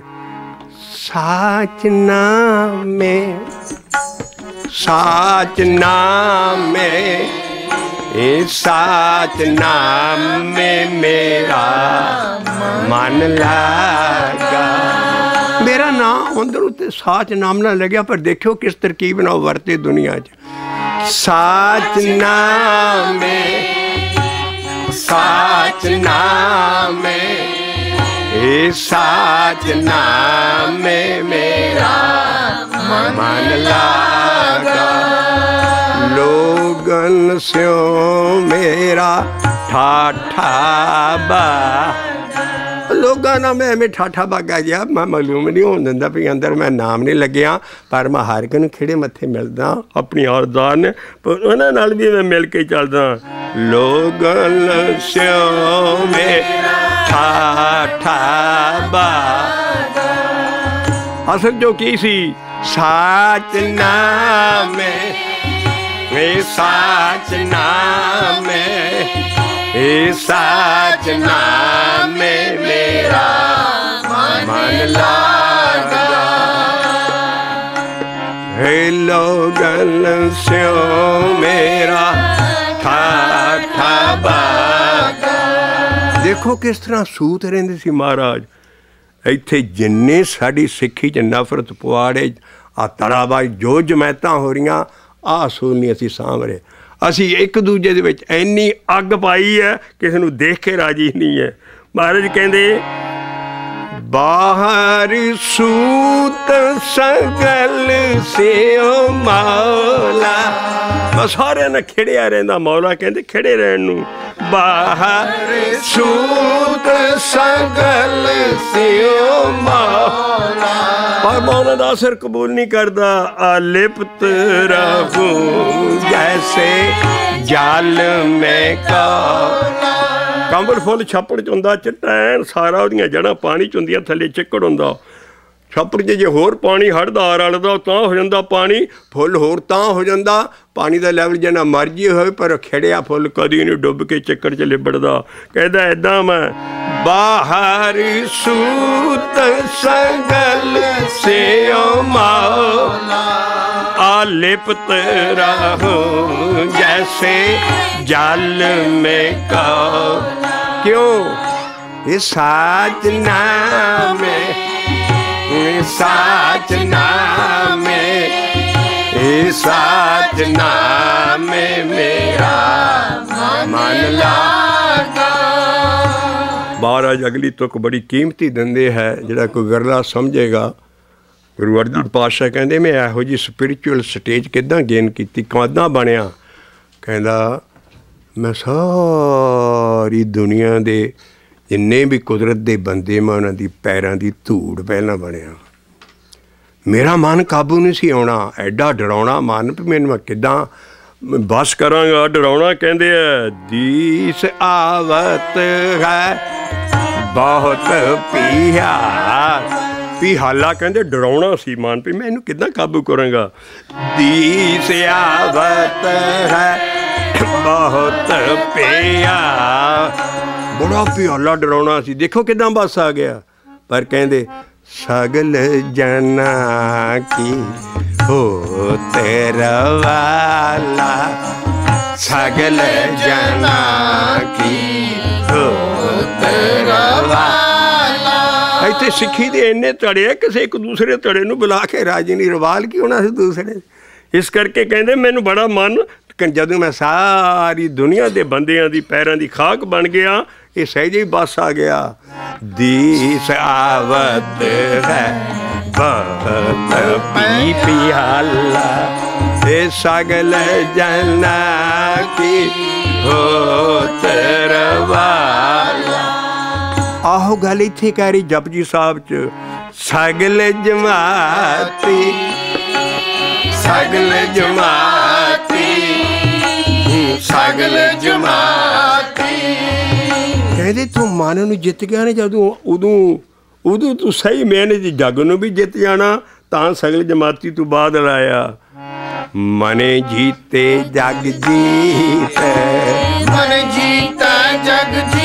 ਸਾਚ ਨਾਮੇ ਸਾਚ ਨਾਮੇ ਇਹ ਸਾਚ ਨਾਮੇ ਮੇਰਾ ਮਨ ਲਾਗਾ ਮੇਰਾ ਨਾਮ ਅੰਦਰ ਉੱਤੇ ਸਾਚ ਨਾਮ ਨਾਲ ਲੱਗਿਆ ਪਰ ਦੇਖਿਓ ਕਿਸ ਤਰਕੀਬ ਨਾਲ ਵਰਤੇ ਦੁਨੀਆ 'ਚ ਸਾਚ ਨਾਮੇ ਸਾਚ ਨਾਮੇ ਇਹ ਸਾਚ ਨਾਮੇ ਮੇਰਾ ਮਨ ਲਾਗਾ ਲੋਗਨ ਸਿਓ ਮੇਰਾ ਠਾਠਾ ਬਾ ਲੋਕਾਂ ਨਾਲ ਮੈਂ ਐਵੇਂ ਠਾਠਾ ਬਾਗਾ ਗਿਆ ਮੈਂ ਮਾਲੂਮ ਨਹੀਂ ਹੋਣ ਦਿੰਦਾ ਵੀ ਅੰਦਰ ਮੈਂ ਨਾਮ ਨਹੀਂ ਲੱਗਿਆ, ਪਰ ਮੈਂ ਹਰ ਇੱਕ ਨੂੰ ਖਿਹੜੇ ਮੱਥੇ ਮਿਲਦਾ, ਆਪਣੀ ਔਰਦਾਰ ਨੇ, ਪਰ ਉਹਨਾਂ ਨਾਲ ਵੀ ਮੈਂ ਮਿਲ ਕੇ ਚੱਲਦਾ। ਲੋਗਨ ਸਿਓ ਮੇਰਾ ਠਾਠਾ ਬਾ ਅਸਲ ਜੋ ਕੀ ਸੀ? ਸਾਚ ਨਾਮੇ ਵੇ ਸਾਚ ਨਾਮੇ ਏ ਸਾਚ ਨਾਮੇ ਮੇਰਾ ਮਨ ਲਾਗਾ। ਹੈ ਲੋਗਨ ਸਿਓ ਮੇਰਾ ਠਾ ਠਾ ਬਾਗਾ। ਦੇਖੋ ਕਿਸ ਤਰ੍ਹਾਂ ਸੂਤ ਰਹਿੰਦੇ ਸੀ ਮਹਾਰਾਜ। ਇੱਥੇ ਜਿੰਨੇ ਸਾਡੀ ਸਿੱਖੀ 'ਚ ਨਫ਼ਰਤ ਪੁਆੜੇ, ਆ ਤੜਾਬਾਈ ਜੋ ਜਮੈਤਾਂ ਹੋ ਰੀਆਂ ਆ ਸੋਨੀ ਅਸੀਂ ਸਾਹਮਣੇ ਅਸੀਂ ਇੱਕ ਦੂਜੇ ਦੇ ਵਿੱਚ ਇੰਨੀ ਅੱਗ ਪਾਈ ਹੈ, ਕਿਸੇ ਨੂੰ ਦੇਖ ਕੇ ਰਾਜੀ ਨਹੀਂ ਹੈ। ਮਹਾਰਾਜ ਕਹਿੰਦੇ ਬਾਹਰ ਸੂਤ ਸੰਗਲ ਸਿਓ ਮੌਲਾ। ਮੈਂ ਸਾਰਿਆਂ ਨਾਲ ਖਿੜਿਆ ਰਹਿੰਦਾ ਮੌਲਾ, ਕਹਿੰਦੇ ਖਿੜੇ ਰਹਿਣ ਨੂੰ। ਬਾਹਰ ਸੂਤ ਸੰਗਲ ਸਿਓ ਮੌਲਾ। ਪਰ ਮੌਲਾ ਦਾ ਅਸਰ ਕਬੂਲ ਨਹੀਂ ਕਰਦਾ ਆ ਲਿਪਤ ਜੈਸੇ ਜਾਲ ਮੇ ਕਾ ਕੰਬਲ ਫੁੱਲ ਛੱਪੜ ਚ ਹੁੰਦਾ, ਚਟੈਨ ਸਾਰਾ ਉਹਦੀਆਂ ਜੜਾਂ ਪਾਣੀ ਚ ਹੁੰਦੀਆਂ, ਥੱਲੇ ਚਿੱਕੜ ਹੁੰਦਾ। ਛੱਪੜ 'ਚ ਜੇ ਹੋਰ ਪਾਣੀ ਹੜਦਾ ਰਲਦਾ ਤਾਂ ਹੋ ਜਾਂਦਾ ਪਾਣੀ, ਫੁੱਲ ਹੋਰ ਤਾਂ ਹੋ ਜਾਂਦਾ। ਪਾਣੀ ਦਾ ਲੈਵਲ ਜਿੰਨਾ ਮਰਜ਼ੀ ਹੋਵੇ, ਪਰ ਖੜਿਆ ਫੁੱਲ ਕਦੀ ਨਹੀਂ ਡੁੱਬ ਕੇ ਚੱਕਰ 'ਚ ਲਿਬੜਦਾ। ਕਹਿੰਦਾ ਐਦਾਂ ਮੈਂ, ਬਾਹਰ ਸੂਤ ਸੰਗਲ ਸਿਓ ਮੌਲਾ ਆ ਲਿਪਤ ਰਹੂੰ ਜੈਸੇ ਜਲ ਮੇ ਕਾ। ਕਿਉਂ? ਇਹ ਸਾਚ ਨਾਮੇ, ਇਹ ਸਾਚ ਨਾਮੇ, ਇਹ ਸਾਚ ਨਾਮੇ ਮੇਰਾ ਮਨ ਮਹਾਰਾਜ ਅਗਲੀ ਤੁਕ ਬੜੀ ਕੀਮਤੀ ਦਿੰਦੇ ਹੈ, ਜਿਹੜਾ ਕੋਈ ਗਰਲਾ ਸਮਝੇਗਾ। ਗੁਰੂ ਅਰਜਨ ਪਾਤਸ਼ਾਹ ਕਹਿੰਦੇ, ਮੈਂ ਇਹੋ ਜੀ ਸਪਿਰਚੁਅਲ ਸਟੇਜ ਕਿਦਾਂ ਗੇਨ ਕੀਤੀ? ਕਿਦਾਂ ਬਣਿਆ? ਕਹਿੰਦਾ, ਮੈਂ ਸਾਰੀ ਦੁਨੀਆ ਦੇ ਜਿੰਨੇ ਵੀ ਕੁਦਰਤ ਦੇ ਬੰਦੇ ਮੈਂ ਉਹਨਾਂ ਦੀ ਪੈਰਾਂ ਦੀ ਧੂੜ ਪਹਿਲਾਂ ਬਣਿਆ। ਮੇਰਾ ਮਨ ਕਾਬੂ ਨਹੀਂ ਸੀ ਆਉਣਾ, ਐਡਾ ਡਰਾਉਣਾ ਮਨ ਵੀ ਮੈਨੂੰ ਮੈਂ ਕਿਦਾਂ ਬਸ ਕਰਾਂਗਾ, ਡਰਾਉਣਾ ਕਹਿੰਦੇ ਆ, ਦੀਸ ਆਵਤ ਹੈ, ਬਹੁਤ ਪੀਆ ਵੀ ਹਾਲਾ ਕਹਿੰਦੇ ਡਰਾਉਣਾ ਸੀ ਮਨ ਵੀ ਮੈਂ ਇਹਨੂੰ ਕਿੱਦਾਂ ਕਾਬੂ ਕਰਾਂਗਾ? ਦੀਸ ਆਵਤ ਹੈ, ਬਹੁਤ ਪਿਆ। ਬੜਾ ਪਿਆਲਾ ਡਰਾਉਣਾ ਸੀ। ਦੇਖੋ ਕਿਦਾਂ ਬਸ ਆ ਗਿਆ। ਪਰ ਕਹਿੰਦੇ, ਸਗਲ ਜਨਾ ਕੀ ਹੋ ਤੇਰਾ ਵਾਲਾ? ਸਗਲ ਜਨਾ ਕੀ ਹੋ ਤੇਰਾ ਵਾਲਾ? ਇੱਥੇ ਸਿੱਖੀ ਦੇ ਇੰਨੇ ਧੜੇ ਆ, ਕਿਸੇ ਇੱਕ ਦੂਸਰੇ ਧੜੇ ਨੂੰ ਬੁਲਾ ਕੇ ਰਾਜੀ ਨਹੀਂ ਰਵਾਲ ਕੀ ਹੋਣਾ ਸੀ ਦੂਸਰੇ? ਇਸ ਕਰਕੇ ਕਹਿੰਦੇ ਮੈਨੂੰ ਬੜਾ ਮਨ ਜਦੋਂ ਮੈਂ ਸਾਰੀ ਦੁਨੀਆ ਦੇ ਬੰਦਿਆਂ ਦੀ ਪੈਰਾਂ ਦੀ ਖਾਕ ਬਣ ਗਿਆ, ਇਹ ਸਹਿਜੇ ਹੀ ਬਸ ਆ ਗਿਆ। ਦੀਸ ਆਵਤ ਹੈ ਬਹੁਤ ਪੀ ਪਿਆਲਾ ਇਹ ਸਗਲ ਜਨਾ ਕੀ ਹੋ ਤਰਵਾਲਾ ਆਹੋ ਗੱਲ ਇੱਥੇ ਕਹਿ ਰਹੀ ਜਪਜੀ ਸਾਹਿਬ ਚ, ਸਗਲ ਜਮਾਤੀ ਸਗਲ ਜਮਾਤੀ ਸਗਲ ਜਮਾਤੀ। ਕਹਿੰਦੇ ਤੂੰ ਮਨ ਨੂੰ ਜਿੱਤ ਗਿਆ ਨੇ ਜਦੋਂ ਉਦੋਂ ਉਦੋਂ ਤੂੰ ਸਹੀ ਮੈਨੇ ਜੱਗ ਨੂੰ ਵੀ ਜਿੱਤ ਜਾਣਾ, ਤਾਂ ਸਗਲ ਜਮਾਤੀ ਤੂੰ ਬਾਦ ਲਾਇਆ। ਮਨੇ ਜੀਤੇ ਜਗ ਜੀਤ। ਮਨ ਜੀਤਾ ਜਗ ਜੀਤ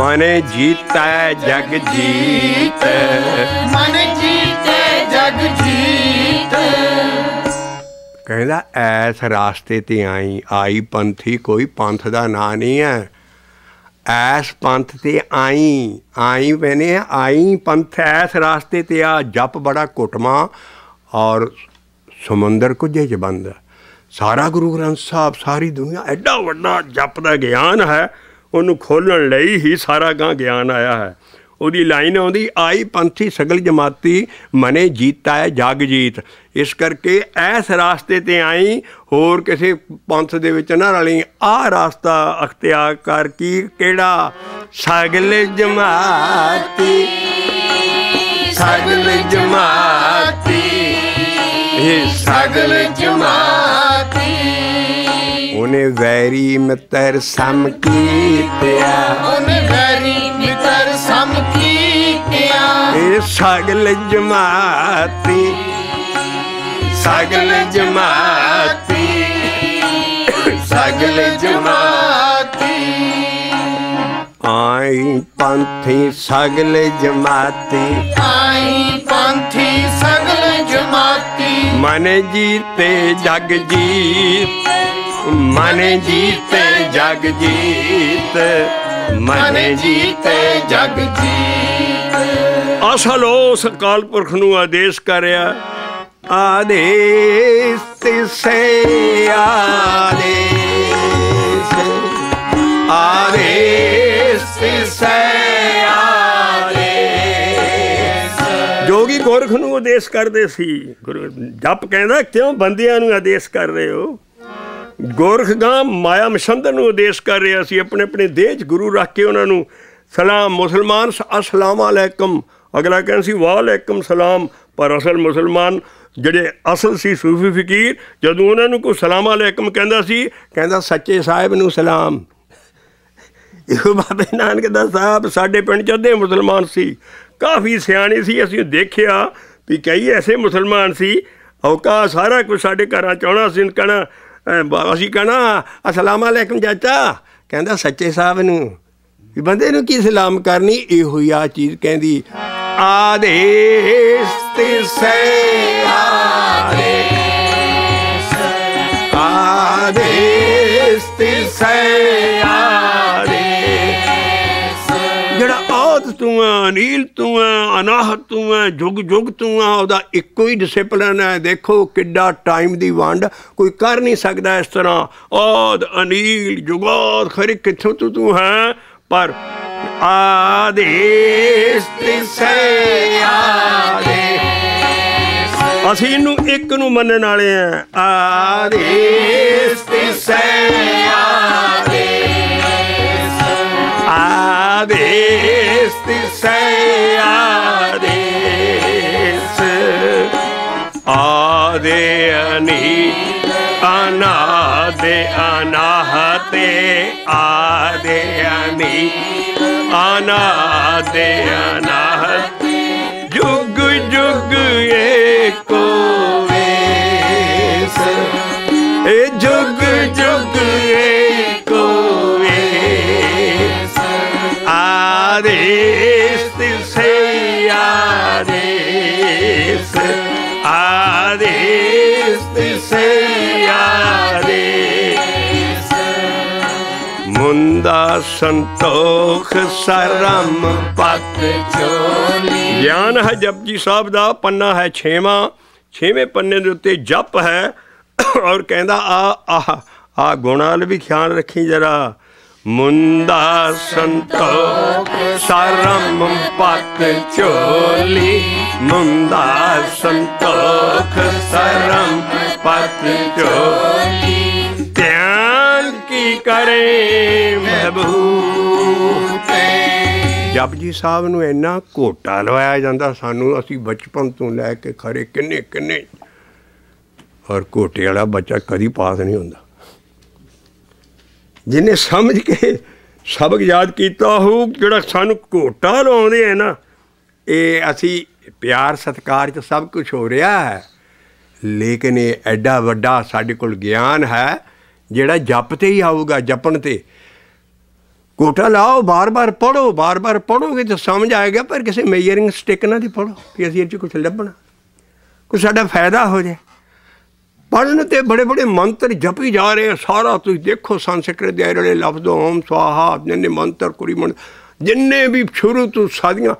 ਮਨੇ ਜੀਤਾ ਜਗ ਜੀਤ। ਮਨ ਜੀਤੇ ਜਗ ਜੀਤ। ਕਹਿੰਦਾ ਐਸ ਰਾਸਤੇ ਤੇ ਆਈ ਆਈ ਪੰਥੀ ਕੋਈ ਪੰਥ ਦਾ ਨਾਂ ਨਹੀਂ ਹੈ ਐਸ ਪੰਥ ਤੇ ਆਈ ਆਈ ਬਨੇ ਆਈ ਪੰਥ ਐਸ ਰਾਸਤੇ ਤੇ ਆ। ਜਪ ਬੜਾ ਕੁਟਮਾ ਔਰ ਸਮੁੰਦਰ ਕੁਝੇ ਚ ਬੰਦ ਸਾਰਾ ਗੁਰੂ ਗ੍ਰੰਥ ਸਾਹਿਬ ਸਾਰੀ ਦੁਨੀਆ ਐਡਾ ਵੱਡਾ ਜਪ ਦਾ ਗਿਆਨ ਹੈ ਉਹਨੂੰ ਖੋਲਣ ਲਈ ਹੀ ਸਾਰਾ ਗਾਂ ਗਿਆਨ ਆਇਆ ਹੈ। ਉਹਦੀ ਲਾਈਨ ਆਉਂਦੀ, ਆਈ ਪੰਥੀ ਸਗਲ ਜਮਾਤੀ, ਮਨੇ ਜੀਤਾ ਹੈ ਜਗ ਜੀਤ। ਇਸ ਕਰਕੇ ਐਸ ਰਾਸਤੇ ਤੇ ਆਈ, ਹੋਰ ਕਿਸੇ ਪੰਥ ਦੇ ਵਿੱਚ ਨਾ ਰਲੀ। ਆਹ ਰਾਸਤਾ ਅਖਤਿਆਰ ਕਰ ਕੀ, ਕਿਹੜਾ? ਸਗਲ ਜਮਾਤੀ ਸਗਲ ਜਮਾਤੀ, ਇਹ ਸਗਲ ਜਮਾਤੀ ਉਹਨੇ ਵੈਰੀ ਮਿੱਤਰ ਸਮ ਕੀਤਿਆ। ਉਹਨੇ ਵੈਰੀ ਮਿੱਤਰ ਸਮ ਕੀਤਿਆ। ਇਹ ਸਗਲ ਜਮਾਤੀ ਸਗਲ ਜਮਾਤੀ ਸਗਲ ਜਮਾਤੀ। ਆਈ ਪੰਥੀ ਸਗਲ ਜਮਾਤੀ। ਆਈ ਪੰਥੀ ਸਗਲ ਜਮਾਤੀ। ਮਨ ਜੀਤੇ ਜਗ ਜੀਤ। ਮਨ ਜੀਤੇ ਜਗ ਜੀਤ, ਮਨ ਜੀਤੇ ਜਗ ਜੀਤ। ਅਸਲ ਉਸ ਅਕਾਲ ਪੁਰਖ ਨੂੰ ਆਦੇਸ਼ ਕਰਿਆ। ਆਦੇਸ਼ ਤਿਸੇ ਆਦੇਸ਼ ਆਦੇਸ਼ ਤਿਸੇ ਆਦੇਸ਼। ਜੋਗੀ ਗੋਰਖ ਨੂੰ ਆਦੇਸ਼ ਕਰਦੇ ਸੀ। ਗੁਰੂ ਜਪ ਕਹਿੰਦਾ, ਕਿਉਂ ਬੰਦਿਆਂ ਨੂੰ ਆਦੇਸ਼ ਕਰ ਰਹੇ ਹੋ? ਗੋਰਖਗਾਮ ਮਾਇਆ ਮਸ਼ੰਦਰ ਨੂੰ ਉਦੇਸ਼ ਕਰ ਰਿਹਾ ਸੀ ਆਪਣੇ ਆਪਣੇ ਦੇਹ 'ਚ ਗੁਰੂ ਰੱਖ ਕੇ ਉਹਨਾਂ ਨੂੰ ਸਲਾਮ ਮੁਸਲਮਾਨ ਅਸਲਾਮ ਅਲੈਕਮ। ਅਗਲਾ ਕਹਿੰਦਾ ਸੀ, ਵਾਲੇਕਮ ਸਲਾਮ। ਪਰ ਅਸਲ ਮੁਸਲਮਾਨ ਜਿਹੜੇ ਅਸਲ ਸੀ ਸੂਫੀ ਫਕੀਰ, ਜਦੋਂ ਉਹਨਾਂ ਨੂੰ ਕੋਈ ਸਲਾਮ ਅਲੈਕਮ ਕਹਿੰਦਾ ਸੀ, ਕਹਿੰਦਾ ਸੱਚੇ ਸਾਹਿਬ ਨੂੰ ਸਲਾਮ। ਇਹੋ ਬਾਬੇ ਨਾਨਕ ਦਾ ਸਾਹਿਬ ਸਾਡੇ ਪਿੰਡ ਚ ਅੱਧੇ ਮੁਸਲਮਾਨ ਸੀ। ਕਾਫੀ ਸਿਆਣੇ ਸੀ, ਅਸੀਂ ਦੇਖਿਆ ਵੀ ਕਈ ਐਸੇ ਮੁਸਲਮਾਨ ਸੀ, ਔਕਾ ਸਾਰਾ ਕੁਝ ਸਾਡੇ ਘਰਾਂ ਚ ਆਉਣਾ ਸੀ ਕਹਣਾ ਅਸੀਂ ਕਹਣਾ, ਅਸਲਾਮ ਅਲੈਕਮ ਚਾਚਾ। ਕਹਿੰਦਾ, ਸੱਚੇ ਸਾਹਿਬ ਨੂੰ। ਵੀ ਬੰਦੇ ਨੂੰ ਕੀ ਸਲਾਮ ਕਰਨੀ? ਇਹੋ ਹੀ ਆ ਚੀਜ਼ ਕਹਿੰਦੀ। ਆਦੇਸ਼ ਤੇ ਸੇ ਆਦੇਸ਼। ਤੂੰ ਆ ਅਨੀਲ ਤੂੰ ਆ ਅਨਾਹਤ ਤੂੰ ਆ ਜੁਗ ਜੁਗ ਤੂੰ ਆ ਉਹਦਾ ਇੱਕੋ ਹੀ ਡਿਸਪਲਿਨ ਹੈ। ਦੇਖੋ ਕਿੱਡਾ ਟਾਈਮ ਦੀ ਵੰਡ, ਕੋਈ ਕਰ ਨਹੀਂ ਸਕਦਾ ਇਸ ਤਰ੍ਹਾਂ। ਆਦ ਅਨੀਲ ਜੁਗਾਦ, ਖਰੇ ਕਿੱਥੋਂ ਤੂੰ ਤੂੰ ਹੈ? ਪਰ ਆਦੇਸ਼ ਤਿਸੇ ਆਦੇਸ਼। ਅਸੀਂ ਇਹਨੂੰ ਇੱਕ ਨੂੰ ਮੰਨਣ ਵਾਲੇ ਆ ਆਦੇਸ਼ ਤਿਸੇ ਆਦੇਸ਼। ਆਦੇਸ਼। ਤਿਸੇ ਆਦੇਸ਼ ਆਦੇ ਅਨੀ ਅਨਾਦੇ ਅਨਾਹਤੇ। ਆਦੇ ਅਨੀ ਅਨਾਦੇ ਅਨਾਹਤ। ਜੁਗ ਜੁਗ ਏਕੋ ਵੇਸ। ਏ ਜੁਗ ਮੁੰਦਾ ਸੰਤੋਖ ਸਰਮ ਪਤ ਚੋਲੀ ਗਿਆਨ ਹੈ ਜਪਜੀ ਸਾਹਿਬ ਦਾ, ਪੰਨਾ ਹੈ 6ਵਾਂ 6ਵੇਂ ਪੰਨੇ ਦੇ ਉੱਤੇ ਜਪ ਹੈ। ਔਰ ਕਹਿੰਦਾ, ਆ, ਆਹ, ਆ ਗੁਣਾਂ ਵੱਲ ਵੀ ਖਿਆਲ ਰੱਖੀ ਜਰਾ। ਮੁੰਦਾ ਸੰਤੋਖ ਸਰਮ ਪਤ ਚੋਲੀ ਮੁੰਦਾ ਸੰਤੋਖ ਸਰਮ ਪਤ ਚੋਲੀ ਧਿਆਨ ਕਰੇ ਮਹਿਬੂਬ। ਜਪਜੀ ਸਾਹਿਬ ਨੂੰ ਇੰਨਾ ਘੋਟਾ ਲਵਾਇਆ ਜਾਂਦਾ, ਸਾਨੂੰ ਅਸੀਂ ਬਚਪਨ ਤੋਂ ਲੈ ਕੇ ਖਰੇ ਕਿੰਨੇ ਕਿੰਨੇ। ਔਰ ਘੋਟੇ ਵਾਲਾ ਬੱਚਾ ਕਦੀ ਪਾਸ ਨਹੀਂ ਹੁੰਦਾ। ਜਿਹਨੇ ਸਮਝ ਕੇ ਸਬਕ ਯਾਦ ਕੀਤਾ ਹੋ ਜਿਹੜਾ ਸਾਨੂੰ ਘੋਟਾ ਲਾਉਂਦੇ ਆ ਨਾ, ਇਹ ਅਸੀਂ ਪਿਆਰ ਸਤਕਾਰ ਚ ਸਭ ਕੁਝ ਹੋ ਰਿਹਾ ਹੈ। ਲੇਕਿਨ ਇਹ ਐਡਾ ਵੱਡਾ ਸਾਡੇ ਕੋਲ ਗਿਆਨ ਹੈ ਜਿਹੜਾ ਜਪ ਤੇ ਹੀ ਆਊਗਾ, ਜਪਣ ਤੇ। ਕੋਟਾ ਲਾਓ, ਬਾਰ-ਬਾਰ ਪੜੋ ਬਾਰ-ਬਾਰ ਪੜੋਗੇ ਤਾਂ ਸਮਝ ਆਏਗਾ ਪਰ ਕਿਸੇ ਮੇਜਰਿੰਗ ਸਟਿਕ ਨਾਲ ਦੀ ਪੜੋ ਕਿ ਅਸੀਂ ਇਹ ਚ ਕੁਝ ਲੱਭਣਾ। ਕੁਝ ਸਾਡਾ ਫਾਇਦਾ ਹੋ ਜਾਏ। ਪੜਨ ਤੇ ਬੜੇ ਬੜੇ ਮੰਤਰ ਜਪੀ ਜਾ ਰਹੇ ਆ, ਸਾਰਾ ਤੁਸੀਂ ਦੇਖੋ ਸੰਸਕ੍ਰਿਤ ਦੇ ਜਿਹੜੇ ਲਫ਼ਜ਼ ਓਮ ਸਵਾਹਾ, ਜਿੰਨੇ ਮੰਤਰ ਕੁੜੀ ਮੰਤ ਜਿੰਨੇ ਵੀ ਸ਼ੁਰੂ ਤੋਂ ਸਾਧੀਆਂ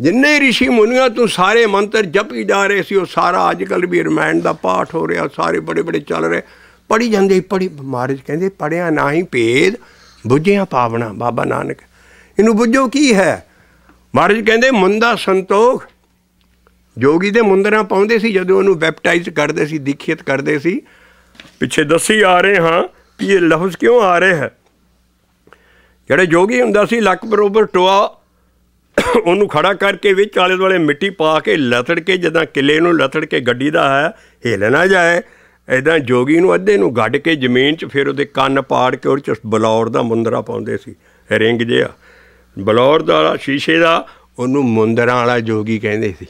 ਜਿੰਨੇ ਰਿਸ਼ੀ ਮੁਨੀਆਂ ਤੋਂ ਸਾਰੇ ਮੰਤਰ ਜਪੀ ਜਾ ਰਹੇ ਸੀ, ਉਹ ਸਾਰਾ ਅੱਜ ਕੱਲ ਵੀ ਰਮਾਇਣ ਦਾ ਪਾਠ ਹੋ ਰਿਹਾ, ਸਾਰੇ ਬੜੇ ਬੜੇ ਚੱਲ ਰਹੇ। ਪੜੀ ਜਾਂਦੇ ਪੜੀ ਮਹਾਰਾਜ ਕਹਿੰਦੇ ਪੜਿਆ ਹੀ ਭੇਦ, ਬੁੱਝਿਆ ਪਾਵਣਾ ਬਾਬਾ ਨਾਨਕ। ਇਹਨੂੰ ਬੁੱਝੋ ਕੀ ਹੈ? ਮਹਾਰਾਜ ਕਹਿੰਦੇ, ਮੁੰਦਾ ਸੰਤੋਖ। ਜੋਗੀ ਦੇ ਮੁੰਦਰਾਂ ਪਾਉਂਦੇ ਸੀ, ਜਦੋਂ ਉਹਨੂੰ ਬੈਪਟਾਈਜ਼ ਕਰਦੇ ਸੀ ਦੀਖਿਤ ਕਰਦੇ ਸੀ। ਪਿੱਛੇ ਦੱਸੀ ਆ ਰਹੇ ਹਾਂ ਕਿ ਇਹ ਲਫ਼ਜ਼ ਕਿਉਂ ਆ ਰਹੇ ਹੈ? ਜਿਹੜੇ ਜੋਗੀ ਹੁੰਦਾ ਸੀ, ਲੱਕ ਬਰੋਬਰ ਟੋਆ, ਉਹਨੂੰ ਖੜਾ ਕਰਕੇ ਵਿੱਚ ਆਲੇ ਦੁਆਲੇ ਮਿੱਟੀ ਪਾ ਕੇ ਲਤੜ ਕੇ, ਜਦਾਂ ਕਿਲੇ ਨੂੰ ਲਤੜ ਕੇ ਗੱਡੀ ਦਾ ਹੈ, ਹਿੱਲ ਨਾ ਜਾਏ। ਐਦਾਂ ਜੋਗੀ ਨੂੰ ਅੱਧੇ ਨੂੰ ਗੱਡ ਕੇ ਜ਼ਮੀਨ 'ਚ ਫਿਰ ਉਹਦੇ ਕੰਨ ਪਾੜ ਕੇ ਉਹਦੇ 'ਚ ਬਲੌਰ ਦਾ ਮੁੰਦਰਾ ਪਾਉਂਦੇ ਸੀ, ਰਿੰਗ ਜਿਹਾ। ਬਲੌਰ ਦਾ ਸ਼ੀਸ਼ੇ ਦਾ, ਉਹਨੂੰ ਮੁੰਦਰਾਂ ਵਾਲਾ ਜੋਗੀ ਕਹਿੰਦੇ ਸੀ।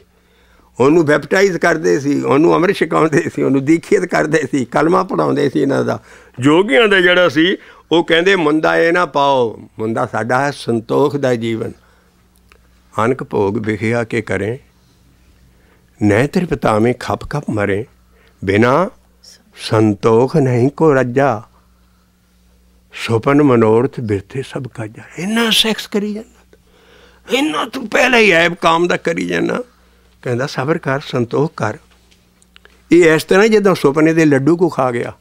ਉਹਨੂੰ ਵੈਪਟਾਈਜ਼ ਕਰਦੇ ਸੀ, ਉਹਨੂੰ ਅੰਮ੍ਰਿਤ ਛਕਾਉਂਦੇ ਸੀ, ਉਹਨੂੰ ਦੀਖਿਤ ਕਰਦੇ ਸੀ, ਕਲਮਾ ਪੜਾਉਂਦੇ ਸੀ ਇਹਨਾਂ ਦਾ। ਜੋਗੀਆਂ ਦਾ ਜਿਹੜਾ ਸੀ, ਉਹ ਕਹਿੰਦੇ ਮੁੰਦਾ ਇਹ ਨਾ ਪਾਓ ਮੁੰਦਾ ਸਾਡਾ ਹੈ ਸੰਤੋਖ ਦਾ ਜੀਵਨ। ਅਨਕ ਭੋਗ ਵਿਖਿਆ ਕੇ ਕਰੇ ਨੈ ਤ੍ਰਿਪਤਾਵੇਂ ਖੱਪ ਖੱਪ ਮਰੇ। ਬਿਨਾ ਸੰਤੋਖ ਨਹੀਂ ਕੋ ਰੱਜਾ। ਸੁਪਨ ਮਨੋਰਥ ਬਿਰਥੇ ਸਭ ਕਾਜਾ। ਇੰਨਾ ਸੈਕਸ ਕਰੀ ਜਾਂਦਾ ਇੰਨਾ ਤੂੰ ਪਹਿਲਾਂ ਹੀ ਐਬ ਕਾਮ ਦਾ ਕਰੀ ਜਾਂਦਾ। ਕਹਿੰਦਾ, ਸਬਰ ਕਰ, ਸੰਤੋਖ ਕਰ। ਇਹ ਇਸ ਤਰ੍ਹਾਂ ਜਦੋਂ ਸੁਪਨੇ ਦੇ ਲੱਡੂ ਕੋ ਖਾ ਗਿਆ।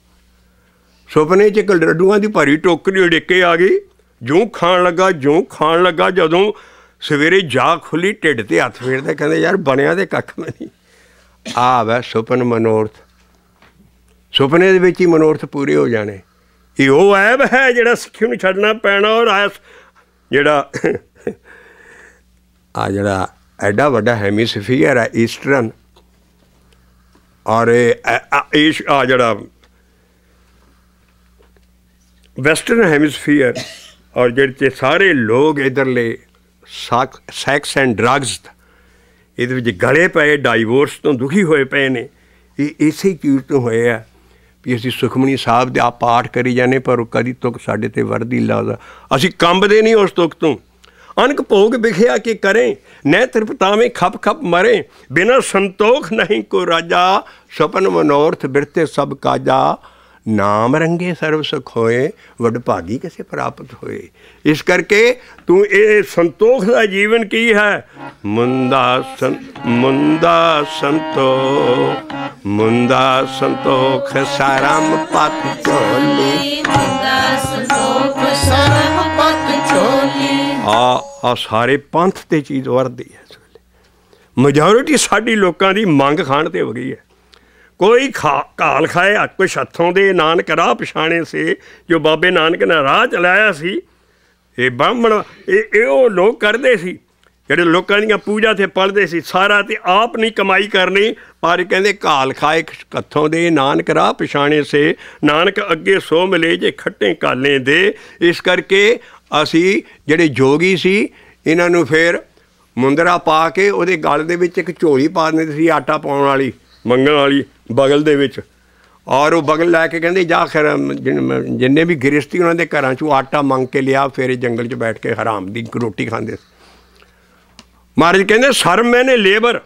ਸੁਪਨੇ 'ਚ ਇੱਕ ਲੱਡੂਆਂ ਦੀ ਭਾਰੀ ਟੋਕਰੀ ੜੇਕੇ ਆ ਗਈ। ਜੂੰ ਖਾਣ ਲੱਗਾ ਜੂੰ ਖਾਣ ਲੱਗਾ, ਜਦੋਂ ਸਵੇਰੇ ਜਾ ਖੁੱਲੀ ਢਿੱਡ ਤੇ ਹੱਥ ਫੇਰਦਾ, ਕਹਿੰਦਾ, ਯਾਰ, ਬਣਿਆ ਤੇ ਕੱਖ ਨਹੀਂ। ਆ ਵੈ ਸੁਪਨ ਮਨੋਰਥ। ਸੁਪਨੇ ਦੇ ਵਿੱਚ ਹੀ ਮਨੋਰਥ ਪੂਰੇ ਹੋ ਜਾਣੇ। ਇਹ ਉਹ ਐਬ ਹੈ ਜਿਹੜਾ ਸਿੱਖੀ ਨੂੰ ਛੱਡਣਾ ਪੈਣਾ ਔਰ ਆ ਜਿਹੜਾ ਆ ਜਿਹੜਾ ਐਡਾ ਵੱਡਾ ਹੈਮੀਸਫੀਅਰ ਹੈ ਈਸਟਰਨ। ਔਰ ਇਹ ਆ ਜਿਹੜਾ ਵੈਸਟਰਨ ਹੈਮੀਸਫੀਅਰ, ਔਰ ਜਿਹੜੇ ਤੇ ਸਾਰੇ ਲੋਕ ਇਧਰਲੇ ਸੈਕਸ ਐਂਡ ਡਰੱਗਸ ਇਹਦੇ ਵਿੱਚ ਗਲੇ ਪਏ, ਡਾਈਵੋਰਸ ਤੋਂ ਦੁਖੀ ਹੋਏ ਪਏ ਨੇ। ਇਹ ਇਸੇ ਚੀਜ਼ ਤੋਂ ਹੋਇਆ ਵੀ ਅਸੀਂ ਸੁਖਮਨੀ ਸਾਹਿਬ ਦੇ ਆ ਪਾਠ ਕਰੀ ਜਾਂਦੇ ਪਰ ਕਦੀ ਤੁਕ ਸਾਡੇ ਤੇ ਵਰਦੀ ਲਾਦਾ ਅਸੀਂ ਕੰਬਦੇ ਨਹੀਂ ਉਸ ਤੁਕ ਤੋਂ। ਅਨਕ ਭੋਗ ਵਿਖਿਆ ਕਿ ਕਰੇ? ਨੈ ਤ੍ਰਿਪਤਾਵੇਂ ਖਪ ਖਪ ਮਰੇ। ਬਿਨਾ ਸੰਤੋਖ ਨਹੀਂ ਕੋ ਰਾਜਾ, ਸੁਪਨ ਮਨੋਰਥ ਬਿਰਤੇ ਸਭ ਕਾਜਾ। ਨਾਮ ਰੰਗੇ ਸਰਵ ਸੁਖ ਹੋਏ ਵਡ ਭਾਗੀ ਕਿਸੇ ਪ੍ਰਾਪਤ ਹੋਏ। ਇਸ ਕਰਕੇ ਤੂੰ ਇਹ ਸੰਤੋਖ ਦਾ ਜੀਵਨ ਕੀ ਹੈ? ਮੁੰਦਾ ਮੁੰਦਾ ਸੰਤੋ ਮੁੰਦਾ ਸੰਤੋਖ ਸਾਰਮ ਪਤ ਚੋਲੀ ਮੁੰਦਾ ਸੰਤੋਖ ਸਾਰਮ ਪਤ ਚੋਲੀ ਆ ਆ ਸਾਰੇ ਪੰਥ ਤੇ ਚੀਜ਼ ਵਰਦੀ ਹੈ ਮੈਜੋਰਿਟੀ ਸਾਡੀ ਲੋਕਾਂ ਦੀ ਮੰਗ ਖਾਣ ਤੇ ਹੋ ਗਈ ਹੈ। ਕੋਈ ਖਾ ਕਾਲ ਖਾਏ ਕੁਛ ਹੱਥੋਂ ਦੇ, ਨਾਨਕ ਰਾਹ ਪਛਾਣੇ ਸੇ, ਜੋ ਬਾਬੇ ਨਾਨਕ ਨੇ ਰਾਹ ਚਲਾਇਆ ਸੀ। ਇਹ ਬਾਹਮਣ, ਇਹ ਇਹ ਉਹ ਲੋਕ ਕਰਦੇ ਸੀ, ਜਿਹੜੇ ਲੋਕਾਂ ਦੀਆਂ ਪੂਜਾ ਤੇ ਪੜਦੇ ਸੀ, ਸਾਰਾ ਤੇ ਆਪ ਨਹੀਂ ਕਮਾਈ ਕਰਨੀ, ਪਰ ਕਹਿੰਦੇ ਕਾਲ ਖਾਏ ਹੱਥੋਂ ਦੇ, ਨਾਨਕ ਰਾਹ ਪਛਾਣੇ ਸੇ। ਨਾਨਕ ਅੱਗੇ ਸੋ ਮਿਲੇ, ਜੇ ਖੱਟੇ ਕਾਲੇ ਦੇ, ਇਸ ਕਰਕੇ ਅਸੀਂ ਜਿਹੜੇ ਜੋਗੀ ਸੀ, ਇਹਨਾਂ ਨੂੰ ਫਿਰ ਮੁੰਦਰਾ ਪਾ ਕੇ ਉਹਦੇ ਗਲ ਦੇ ਵਿੱਚ ਇੱਕ ਝੋਲੀ ਪਾ ਦਿੰਦੇ ਸੀ, ਆਟਾ ਪਾਉਣ ਵਾਲੀ। ਮੰਗਣ ਵਾਲੀ ਬਗਲ ਦੇ ਵਿੱਚ। ਔਰ ਉਹ ਬਗਲ ਲੈ ਕੇ ਕਹਿੰਦੇ, ਜਾ ਖਰ, ਜਿੰਨੇ ਵੀ ਗ੍ਰਸਤੀ ਉਹਨਾਂ ਦੇ ਘਰਾਂ ਚੋਂ ਆਟਾ ਮੰਗ ਕੇ ਲਿਆ, ਫਿਰ ਜੰਗਲ 'ਚ ਬੈਠ ਕੇ ਹਰਾਮ ਦੀ ਰੋਟੀ ਖਾਂਦੇ ਮਹਾਰਾਜ ਕਹਿੰਦੇ, ਸ਼ਰਮ ਮੈਨੇ ਲੇਬਰ।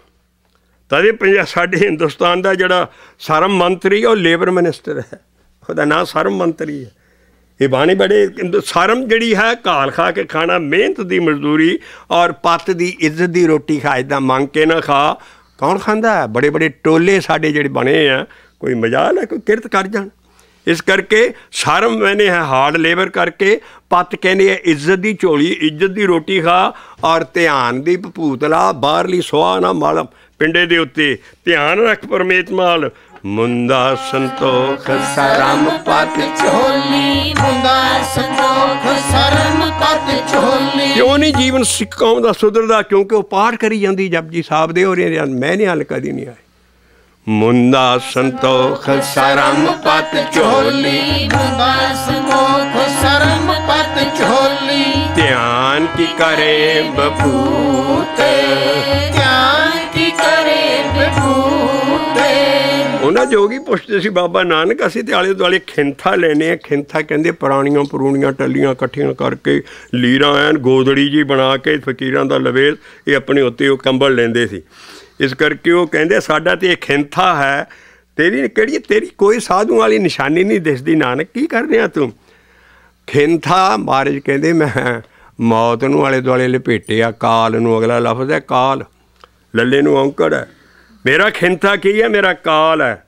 ਤਦੇ ਪੰਜਾਬ ਸਾਡੇ ਹਿੰਦੁਸਤਾਨ ਦਾ ਜਿਹੜਾ ਸ਼ਰਮ ਮੰਤਰੀ ਉਹ ਲੇਬਰ ਮਿਨਿਸਟਰ ਹੈ। ਉਹਦਾ ਨਾਮ ਸ਼ਰਮ ਮੰਤਰੀ ਹੈ। ਇਹ ਬਾਣੀ ਬੜੇ ਸ਼ਰਮ ਜਿਹੜੀ ਹੈ, ਘਾਲ ਖਾ ਕੇ ਖਾਣਾ, ਮਿਹਨਤ ਦੀ ਮਜ਼ਦੂਰੀ ਔਰ ਪੱਤ ਦੀ ਇੱਜ਼ਤ ਦੀ ਰੋਟੀ ਖਾ ਇਦਾਂ ਮੰਗ ਕੇ ਨਾ ਖਾ ਕੌਣ ਖਾਂਦਾ? ਬੜੇ ਬੜੇ ਟੋਲੇ ਸਾਡੇ ਜਿਹੜੇ ਬਣੇ ਆ, ਕੋਈ ਮਜਾਲ ਹੈ ਕੋਈ ਕਿਰਤ ਕਰ ਜਾਣ। ਇਸ ਕਰਕੇ ਸ਼ਰਮ ਮੈਨੇ ਹੈ ਹਾਰਡ ਲੇਬਰ ਕਰਕੇ ਪੱਤ ਕਹਿੰਦੇ ਆ, ਇੱਜ਼ਤ ਦੀ ਝੋਲੀ, ਇੱਜ਼ਤ ਦੀ ਰੋਟੀ ਖਾ ਔਰ ਧਿਆਨ ਦੀ ਭੂਤਲਾ ਬਾਹਰਲੀ ਸੁਆ ਨਾ ਮਾਲ। ਪਿੰਡੇ ਦੇ ਉੱਤੇ ਧਿਆਨ ਰੱਖ ਪਰਮੇਤਮਾ ਮੁੰਦਾ ਸੰਤੋਖ, ਸਰਮ ਪਤ ਝੋਲੀ ਮੁੰਦਾ ਸੰਤੋਖ, ਸਰਮ ਕਿਉਂ ਨਹੀਂ ਜੀਵਨ ਸਿੱਖ ਕੌਮ ਦਾ ਸੁਧਰਦਾ? ਕਿਉਂਕਿ ਉਹ ਪਾਠ ਕਰੀ ਜਾਂਦੀ ਜਪਜੀ ਸਾਹਿਬ ਦੇ ਔਰ ਮੈਂ ਨਹੀਂ ਹਲ ਕਦੀ ਨਹੀਂ ਆਏ ਮੁੰਦਾ ਸੰਤੋਖ ਸਰਮ ਪਤ ਝੋਲੀ। ਮੁੰਦਾ ਸੰਤੋਖ ਸਰਮ ਪਤ ਝੋਲੀ। ਧਿਆਨ ਕੀ ਕਰੇ ਬਪੂਤ? ਧਿਆਨ ਨਾ ਜੋਗੀ ਪੁੱਛਦੇ ਸੀ, ਬਾਬਾ ਨਾਨਕ, ਅਸੀਂ ਤੇ ਆਲੇ ਦੁਆਲੇ ਖਿੰਥਾ ਲੈਨੇ ਆ ਖਿੰਥਾ ਕਹਿੰਦੇ ਪੁਰਾਣੀਆਂ ਪਰੂਣੀਆਂ ਟੱਲੀਆਂ ਇਕੱਠੀਆਂ ਕਰਕੇ ਲੀਰਾਂ ਐਨ ਗੋਦੜੀ ਜੀ ਬਣਾ ਕੇ ਫਕੀਰਾਂ ਦਾ ਲਵੇਲ, ਇਹ ਆਪਣੇ ਉੱਤੇ ਉਹ ਕੰਬਲ ਲੈਂਦੇ ਸੀ। ਇਸ ਕਰਕੇ ਉਹ ਕਹਿੰਦੇ, ਸਾਡਾ ਤੇ ਇਹ ਖਿੰਥਾ ਹੈ। ਤੇਰੀ ਕਿਹੜੀ, ਤੇਰੀ ਕੋਈ ਸਾਧੂ ਵਾਲੀ ਨਿਸ਼ਾਨੀ ਨਹੀਂ ਦਿਸਦੀ, ਨਾਨਕ, ਕੀ ਕਰ ਰਿਹਾ ਤੂੰ? ਖਿੰਥਾ ਮਹਾਰਾਜ ਕਹਿੰਦੇ, ਮੈਂ ਮੌਤ ਨੂੰ ਆਲੇ ਦੁਆਲੇ ਲਪੇਟਿਆ, ਕਾਲ ਨੂੰ ਅਗਲਾ ਲਫ਼ਜ਼ ਹੈ ਕਾਲ। ਲੱਲੇ ਨੂੰ ਔਂਕੜ ਹੈ। ਮੇਰਾ ਖਿੰਥਾ ਕੀ ਹੈ? ਮੇਰਾ ਕਾਲ ਹੈ।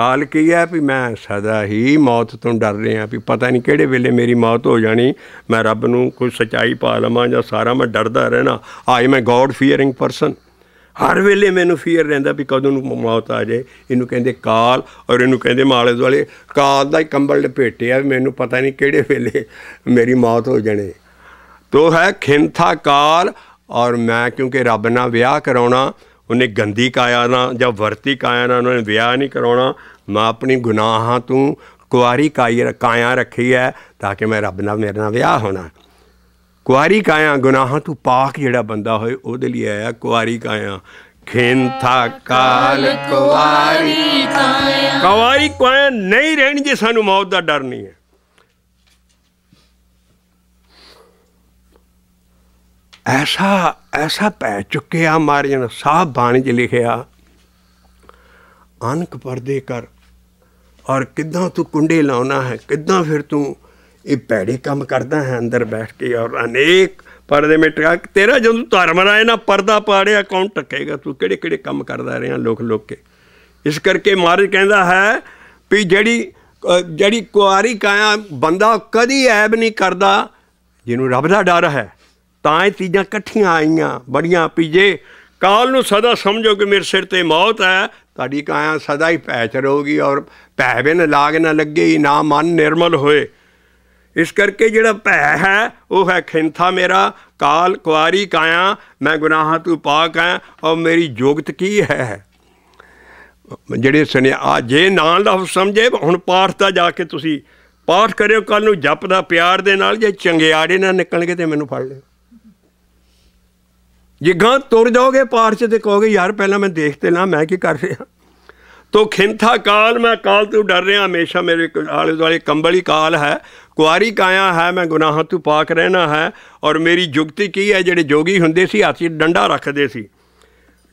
ਕਾਲ ਕੀ ਹੈ ਵੀ ਮੈਂ ਸਦਾ ਹੀ ਮੌਤ ਤੋਂ ਡਰ ਰਿਹਾ ਵੀ ਪਤਾ ਨਹੀਂ ਕਿਹੜੇ ਵੇਲੇ ਮੇਰੀ ਮੌਤ ਹੋ ਜਾਣੀ। ਮੈਂ ਰੱਬ ਨੂੰ ਕੋਈ ਸਚਾਈ ਪਾ ਲਵਾਂ ਜਾਂ ਸਾਰਾ ਮੈਂ ਡਰਦਾ ਰਹਿਣਾ। ਆਈ ਮੈਂ ਗੋਡ ਫੀਅਰਿੰਗ ਪਰਸਨ। ਹਰ ਵੇਲੇ ਮੈਨੂੰ ਫੀਅਰ ਰਹਿੰਦਾ ਵੀ ਕਦੋਂ ਨੂੰ ਮੌਤ ਆ ਜਾਏ। ਇਹਨੂੰ ਕਹਿੰਦੇ ਕਾਲ ਔਰ ਇਹਨੂੰ ਕਹਿੰਦੇ ਮਾਲੇ ਦੁਆਲੇ। ਕਾਲ ਦਾ ਹੀ ਕੰਬਲ ਲਪੇਟਿਆ ਮੈਨੂੰ ਪਤਾ ਨਹੀਂ ਕਿਹੜੇ ਵੇਲੇ ਮੇਰੀ ਮੌਤ ਹੋ ਜਾਣੀ। ਤੋ ਹੈ ਖਿੰਥਾ ਕਾਲ ਔਰ ਮੈਂ ਕਿਉਂਕਿ ਰੱਬ ਨਾਲ ਵਿਆਹ ਕਰਾਉਣਾ ਉਹਨੇ ਗੰਦੀ ਕਾਇਆ ਨਾਲ ਜਾਂ ਵਰਤੀ ਕਾਇਆ ਨਾਲ ਉਹਨੇ ਵਿਆਹ ਨਹੀਂ ਕਰਾਉਣਾ। ਮੈਂ ਆਪਣੀ ਗੁਨਾਹਾਂ ਤੋਂ ਕੁਆਰੀ ਕਾਇਆ ਰੱਖੀ ਹੈ ਤਾਂ ਕਿ ਮੈਂ ਰੱਬ ਨਾਲ ਮੇਰੇ ਨਾਲ ਵਿਆਹ ਹੋਣਾ। ਕੁਆਰੀ ਕਾਇਆ ਗੁਨਾਹਾਂ ਤੋਂ ਪਾਕ ਜਿਹੜਾ ਬੰਦਾ ਹੋਏ ਉਹਦੇ ਲਈ ਆਇਆ ਕੁਆਰੀ ਕਾਇਆ। ਖੇਂਥਾ ਕਾਲ ਕੁਆਰੀ ਕਾਇਆ। ਕੁਆਰੀ ਕਾਇਆ ਨਹੀਂ ਰਹਿਣੀ ਜੇ ਸਾਨੂੰ ਮੌਤ ਦਾ ਡਰ ਨਹੀਂ ਹੈ। ਐਸਾ ਐਸਾ ਪੈ ਚੁੱਕਿਆ ਮਾਰਿਆ ਸਾਹਿਬ ਬਾਣੀ 'ਚ ਲਿਖਿਆ, ਅਨਕ ਪਰਦੇ ਕਰ, ਔਰ ਕਿੱਦਾਂ ਤੂੰ ਕੁੰਡੇ ਲਾਉਣਾ ਹੈ, ਕਿੱਦਾਂ ਫਿਰ ਤੂੰ ਇਹ ਭੈੜੇ ਕੰਮ ਕਰਦਾ ਹੈ ਅੰਦਰ ਬੈਠ ਕੇ, ਔਰ ਅਨੇਕ ਪਰਦੇ ਮਿਟਾ ਤੇਰਾ ਜਦੋਂ ਧਰਮ ਰਾਏ ਨਾ ਪਰਦਾ ਪਾੜਿਆ, ਕੌਣ ਟੱਕੇਗਾ ਤੂੰ? ਕਿਹੜੇ ਕਿਹੜੇ ਕੰਮ ਕਰਦਾ ਰਿਹਾ ਲੋਕ ਲੋਕ ਕੇ? ਇਸ ਕਰਕੇ ਮਹਾਰਾਜ ਕਹਿੰਦਾ ਹੈ ਵੀ ਜਿਹੜੀ ਜਿਹੜੀ ਕੁਆਰੀ ਕਾਇਆ, ਬੰਦਾ ਕਦੀ ਐਬ ਨਹੀਂ ਕਰਦਾ, ਜਿਹਨੂੰ ਰੱਬ ਦਾ ਡਰ ਹੈ। ਤਾਂ ਇਹ ਚੀਜ਼ਾਂ ਇਕੱਠੀਆਂ ਆਈਆਂ, ਬੜੀਆਂ ਪੀਜੇ। ਕਾਲ ਨੂੰ ਸਦਾ ਸਮਝੋ ਕਿ ਮੇਰੇ ਸਿਰ ਤੇ ਮੌਤ ਹੈ, ਤੁਹਾਡੀ ਕਾਇਆ ਸਦਾ ਹੀ ਭੈ ਚ ਰਹੂਗੀ ਔਰ ਭੈ ਬਿਨ ਲਾਗ ਨਾ ਲੱਗੇ, ਨਾ ਮਨ ਨਿਰਮਲ ਹੋਏ। ਇਸ ਕਰਕੇ ਜਿਹੜਾ ਭੈ ਹੈ, ਉਹ ਹੈ ਖਿੰਥਾ ਮੇਰਾ। ਕਾਲ ਕੁਆਰੀ ਕਾਇਆ, ਮੈਂ ਗੁਨਾਹਾਂ ਤੋਂ ਪਾਕ ਹਾਂ, ਔਰ ਮੇਰੀ ਜੋਗਤ ਕੀ ਹੈ? ਜਿਹੜੇ ਸੁਣਿਆ ਆ, ਜੇ ਨਾਲ ਦਾ ਸਮਝੇ, ਹੁਣ ਪਾਠ ਦਾ ਜਾ ਕੇ ਤੁਸੀਂ ਪਾਠ ਕਰਿਓ ਕੱਲ ਨੂੰ ਜਪ ਦਾ ਪਿਆਰ ਦੇ ਨਾਲ, ਜੇ ਚੰਗਿਆੜੇ ਨਾ ਨਿਕਲਣਗੇ ਤੇ ਮੈਨੂੰ ਫੜ ਲਿਓ। ਜੇ ਗਾਂ ਤੁਰ ਜਾਓਗੇ ਪਾਠ 'ਚ ਤੇ ਕਹੋਗੇ, ਯਾਰ ਪਹਿਲਾਂ ਮੈਂ ਦੇਖ ਤੇ ਲਾਂ, ਮੈਂ ਕੀ ਕਰ ਰਿਹਾ? ਤੋ ਖਿੰਥਾ ਕਾਲ, ਮੈਂ ਕਾਲ ਤੋਂ ਡਰ ਰਿਹਾ ਹਮੇਸ਼ਾ ਮੇਰੇ ਕੋ- ਆਲੇ ਦੁਆਲੇ ਕੰਬਲੀ ਕਾਲ ਹੈ। ਕੁਆਰੀ ਕਾਇਆ ਹੈ, ਮੈਂ ਗੁਨਾਹਾਂ ਤੋਂ ਪਾਕ ਰਹਿਣਾ ਹੈ। ਔਰ ਮੇਰੀ ਜੁਗਤੀ ਕੀ ਹੈ, ਜਿਹੜੇ ਜੋਗੀ ਹੁੰਦੇ ਸੀ, ਹੱਥ 'ਚ ਡੰਡਾ ਰੱਖਦੇ ਸੀ।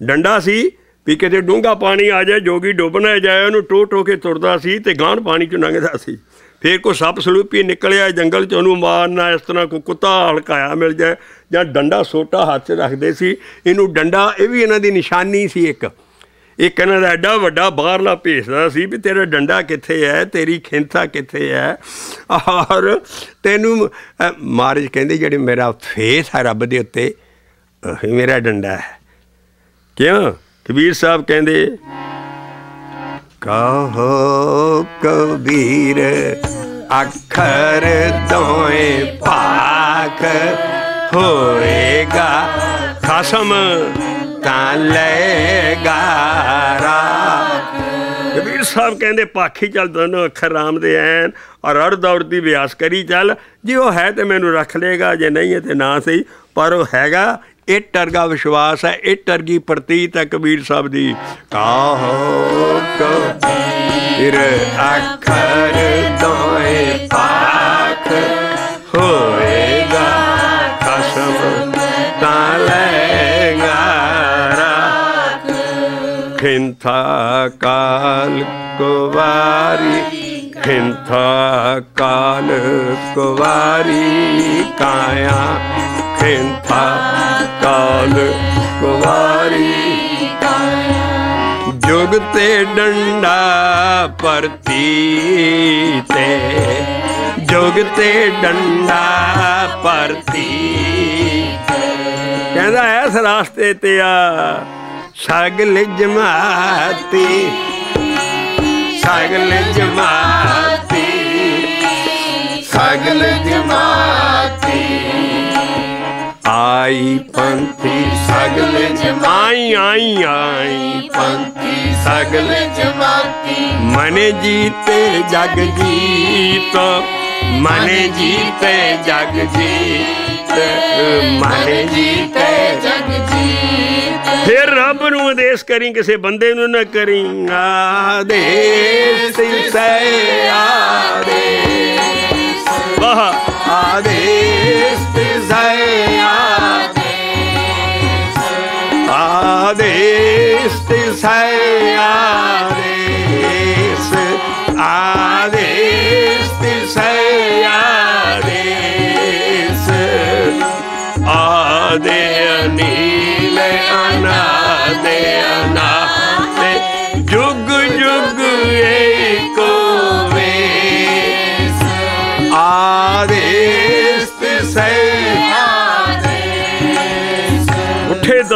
ਡੰਡਾ ਸੀ ਵੀ ਕਿਤੇ ਡੂੰਘਾ ਪਾਣੀ ਆ ਜਾਏ, ਜੋਗੀ ਡੁੱਬ ਨਾ ਜਾਏ, ਉਹਨੂੰ ਟੋ ਟੋ ਕੇ ਤੁਰਦਾ ਸੀ ਤੇ ਗਾਂਢ ਪਾਣੀ 'ਚ ਲੰਘਦਾ ਸੀ। ਫੇਰ ਕੋ ਸੱਪ ਸਲੂਪੀ ਨਿਕਲਿਆ, ਜੰਗਲ 'ਚ ਉਹਨੂੰ ਮਾਰਨਾ, ਇਸ ਤਰ੍ਹਾਂ ਕੋ ਕੁੱਤਾ ਹਲਕਾਇਆ ਮਿਲ ਜਾਏ, ਜਾਂ ਡੰਡਾ ਸੋਟਾ ਹੱਥ 'ਚ ਰੱਖਦੇ ਸੀ, ਇਹਨੂੰ ਡੰਡਾ, ਇਹ ਵੀ ਇਹਨਾਂ ਦੀ ਨਿਸ਼ਾਨੀ ਸੀ ਇੱਕ। ਇੱਕ ਇਹਨਾਂ ਦਾ ਐਡਾ ਵੱਡਾ ਬਾਹਰਲਾ ਭੇਜਦਾ ਸੀ ਵੀ ਤੇਰਾ ਡੰਡਾ ਕਿੱਥੇ ਹੈ ਤੇਰੀ ਖਿੰਥਾ ਕਿੱਥੇ ਹੈ ਔਰ ਤੈਨੂੰ ਮਾਰਜ ਕਹਿੰਦੇ ਜਿਹੜੇ ਮੇਰਾ ਫੇਸ ਹੈ ਰੱਬ ਦੇ ਉੱਤੇ ਉਹੀ ਮੇਰਾ ਡੰਡਾ ਹੈ। ਕਿਉਂ? ਕਬੀਰ ਸਾਹਿਬ ਕਹਿੰਦੇ ਕਹੋ ਕਬੀਰ, ਅੱਖਰ ਦੋਏ ਪਾਕ ਹੋਏਗਾ। ਖਸਮ ਤਾਂ ਲਏਗਾ ਰਾਖ। ਕਬੀਰ ਸਾਹਿਬ ਕਹਿੰਦੇ, ਪਾਖੀ ਚੱਲ ਦੋਨੋਂ ਅੱਖਰ ਰਾਮ ਦੇ ਐਨ ਔਰ ਅੜ ਦੌੜ ਦੀ ਵਿਆਸ ਕਰੀ ਚੱਲ। ਜੇ ਉਹ ਹੈ ਤੇ ਮੈਨੂੰ ਰੱਖ ਲੇਗਾ ਜੇ ਨਹੀਂ ਹੈ ਤੇ ਨਾ ਸਹੀ, ਪਰ ਉਹ ਹੈਗਾ ਇਹ ਟਰਗਾ ਵਿਸ਼ਵਾਸ ਹੈ ਇਹ ਟਰਗੀ ਪ੍ਰਤੀਤ ਹੈ ਕਬੀਰ ਸਾਹਿਬ ਦੀ। ਕਾਹੋ ਕਬੀਰ ਅੱਖਰ ਦੋਏ ਪਾਖ ਹੋਏਗਾ ਕਸਮ ਤਾਂ ਰਾਖ। ਖਿੰਥਾ ਕਾਲ ਕੁਵਾਰੀ, ਖਿੰਥਾ ਕਾਲ ਕੁਵਾਰੀ ਕਾਇਆ। ਖਿੰਥਾ ਕਾਲ ਕੁਵਾਰੀ ਜੁਗ ਤੇ ਡੰਡਾ ਪਰਤੀ ਤੇ। ਜੁਗ ਤੇ ਡੰਡਾ ਪਰਤੀ ਕਹਿੰਦਾ ਐਸ ਰਾਸਤੇ ਤੇ ਆ ਸਗਲ ਜਮਾਤੀ ਸਗਲ ਜਮਾਤੀ ਸਗਲ ਜਮਾਤੀ ਆਈ ਪੰਥੀ ਸਗਲ ਜਮਾਈ ਆਈ ਆਈ ਪੰਥੀ ਸਗਲ ਜਮਾਤੀ। ਮਨ ਜੀਤੇ ਜਗ ਜੀਤ। ਮਨ ਜੀਤੇ ਜਗ ਜੀਤ। ਮਨ ਜੀਤੇ ਜਗ ਜੀਤ। ਫਿਰ ਰੱਬ ਨੂੰ ਆਦੇਸ਼ ਕਰੀ ਕਿਸੇ ਬੰਦੇ ਨੂੰ ਨਾ ਕਰੀ। ਆਦੇਸ਼ ਤਿਸੈ ਆਦੇਸ਼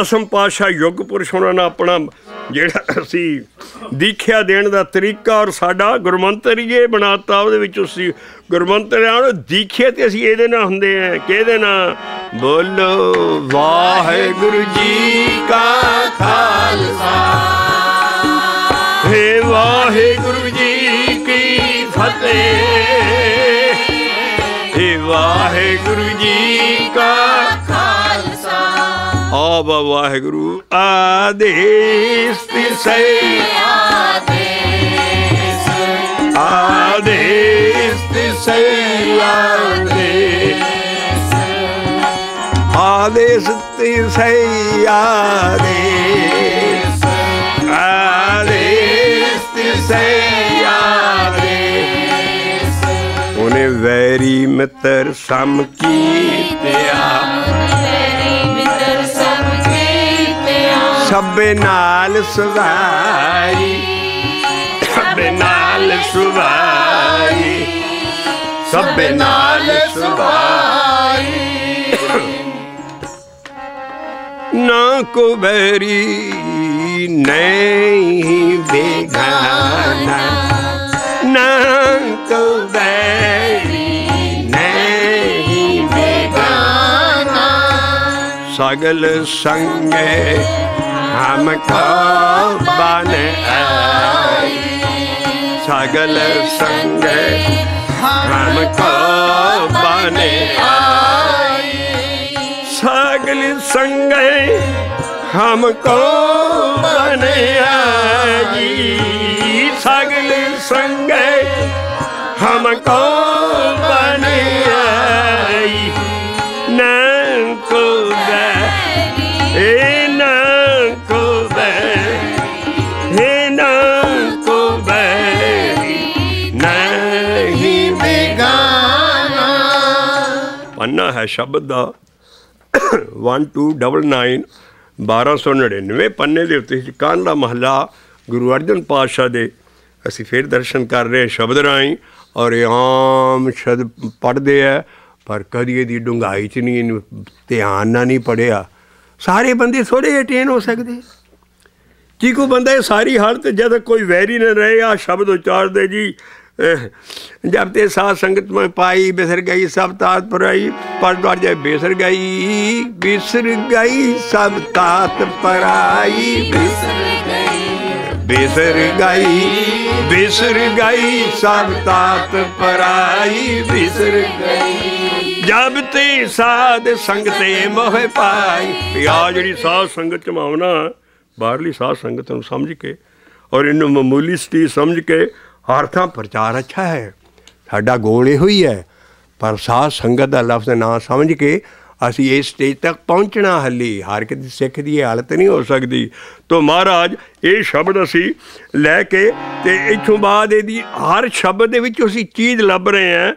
ਦਸਮ ਪਾਸ਼ਾ ਯੁੱਗ ਪੁਰਸ਼ ਉਹਨਾਂ ਨੇ ਆਪਣਾ ਜਿਹੜਾ ਅਸੀਂ ਦੀਖਿਆ ਦੇਣ ਦਾ ਤਰੀਕਾ ਔਰ ਸਾਡਾ ਗੁਰਮੰਤਰੀਏ ਬਣਾਤਾ, ਉਹਦੇ ਵਿੱਚ ਅਸੀਂ ਗੁਰਮੰਤਰਿਆਂ ਨੂੰ ਦੀਖਿਆ ਤੇ ਅਸੀਂ ਇਹਦੇ ਨਾਲ ਹੁੰਦੇ ਆ ਕਿਹਦੇ ਨਾਲ? ਬੋਲੋ, ਵਾਹਿਗੁਰੂ ਜੀ ਕਾ ਖਾਲਸਾ। ਹੇ ਵਾਹਿਗੁਰੂ ਜੀ ਕੀ ਫਤਿਹ। ਹੇ ਵਾਹਿਗੁਰੂ ਜੀ ਕਾ ਆਬ ਵਾਹਿਗੁਰੂ ਆਦੇਸ ਤਿਸਈ ਆਦੇਸ ਆਦੇਸ ਤਿਸਈ ਆਦੇਸ। ਆਦੇਸ ਤਿਸਈ ਆਦੇਸ। ਆਦੇਸ ਤਿਸਈ ਉਹਨੇ ਵੈਰੀ ਮਿੱਤਰ ਸਮ ਕੀਤਿਆ। ਤੇਰੀ ਮਿੱਤਰ ਛੱਬੇ ਨਾਲ ਸੁਭਾਈ ਛੱਬੇ ਨਾਲ ਸੁਭਾਈ ਛੱਬੇ ਨਾਲ ਸੁਭਾਈ ਨਾ ਕੋ ਬੈਰੀ ਨਹੀਂ ਬੇਗਾਨਾ। ਨਾ ਕੋ ਬੈਰੀ ਨਹੀਂ ਬੇਗਾਨਾ। ਸਗਲ ਸੰਗੇ हमको बन आई सगल संगे हमको बन आई सगल संगे हमको बन आई सगल संगे हमको ਹੈ ਸ਼ਬਦ ਦਾ। 1299 1299 ਪੰਨੇ ਦੇ ਉੱਤੇ ਕਾਂਲਾ ਮਹੱਲਾ ਗੁਰੂ ਅਰਜਨ ਪਾਤਸ਼ਾਹ ਦੇ। ਅਸੀਂ ਫੇਰ ਦਰਸ਼ਨ ਕਰ ਰਹੇ ਸ਼ਬਦ ਰਾਈ ਔਰ ਇਹ ਆਮ ਸ਼ਬਦ ਪੜਦੇ ਆ, ਪਰ ਕਦੀ ਇਹਦੀ ਡੁੰਗਾਈ ਚ ਨਹੀਂ ਧਿਆਨ ਨਾਲ ਨਹੀਂ ਪੜਿਆ ਸਾਰੇ ਬੰਦੇ ਥੋੜੇ ਅਟੇਨ ਹੋ ਸਕਦੇ। ਕੀ ਕੋ ਬੰਦਾ ਇਹ ਸਾਰੀ ਹਾਲਤ ਜਦ ਕੋਈ ਵੈਰੀ ਨਾ ਰਹੇ ਆ ਸ਼ਬਦ ਉਚਾਰਦੇ ਜੀ जब ते साथ संगत में पाई बिसर गई सब तात पराई पर द्वार जब बिसर गई बिसर गई सब तात पराई बिसर बिसर गई बिसर गई सब तात पराई बिसर गई ਜਬ ਤੇ ਸਾਧ ਸੰਗਤੇ ਮੋਹ ਪਾਈ ਵੀ ਆ ਜਿਹੜੀ ਸਾਧ ਸੰਗਤ ਚ ਮਾਉਣਾ ਬਾਹਰਲੀ ਸਾਧ ਸੰਗਤ ਨੂੰ ਸਮਝ ਕੇ ਔਰ ਇਹਨੂੰ ਮਾਮੂਲੀ ਸਟੀ ਸਮਝ ਕੇ ਹਰ ਥਾਂ ਪ੍ਰਚਾਰ ਅੱਛਾ ਹੈ। ਸਾਡਾ ਗੋਲ ਇਹੋ ਹੀ ਹੈ। ਪਰ ਸਾਧ ਸੰਗਤ ਦਾ ਲਫ਼ਜ਼ ਨਾ ਸਮਝ ਕੇ ਅਸੀਂ ਇਸ ਸਟੇਜ ਤੱਕ ਪਹੁੰਚਣਾ ਹੱਲੀ। ਹਰ ਕਿਸੇ ਸਿੱਖ ਦੀ ਇਹ ਹਾਲਤ ਨਹੀਂ ਹੋ ਸਕਦੀ। ਤੋਂ ਮਹਾਰਾਜ, ਇਹ ਸ਼ਬਦ ਅਸੀਂ ਲੈ ਕੇ ਤੇ ਇਥੋਂ ਬਾਅਦ ਇਹਦੀ ਹਰ ਸ਼ਬਦ ਦੇ ਵਿੱਚ ਅਸੀਂ ਚੀਜ਼ ਲੱਭ ਰਹੇ ਹਾਂ।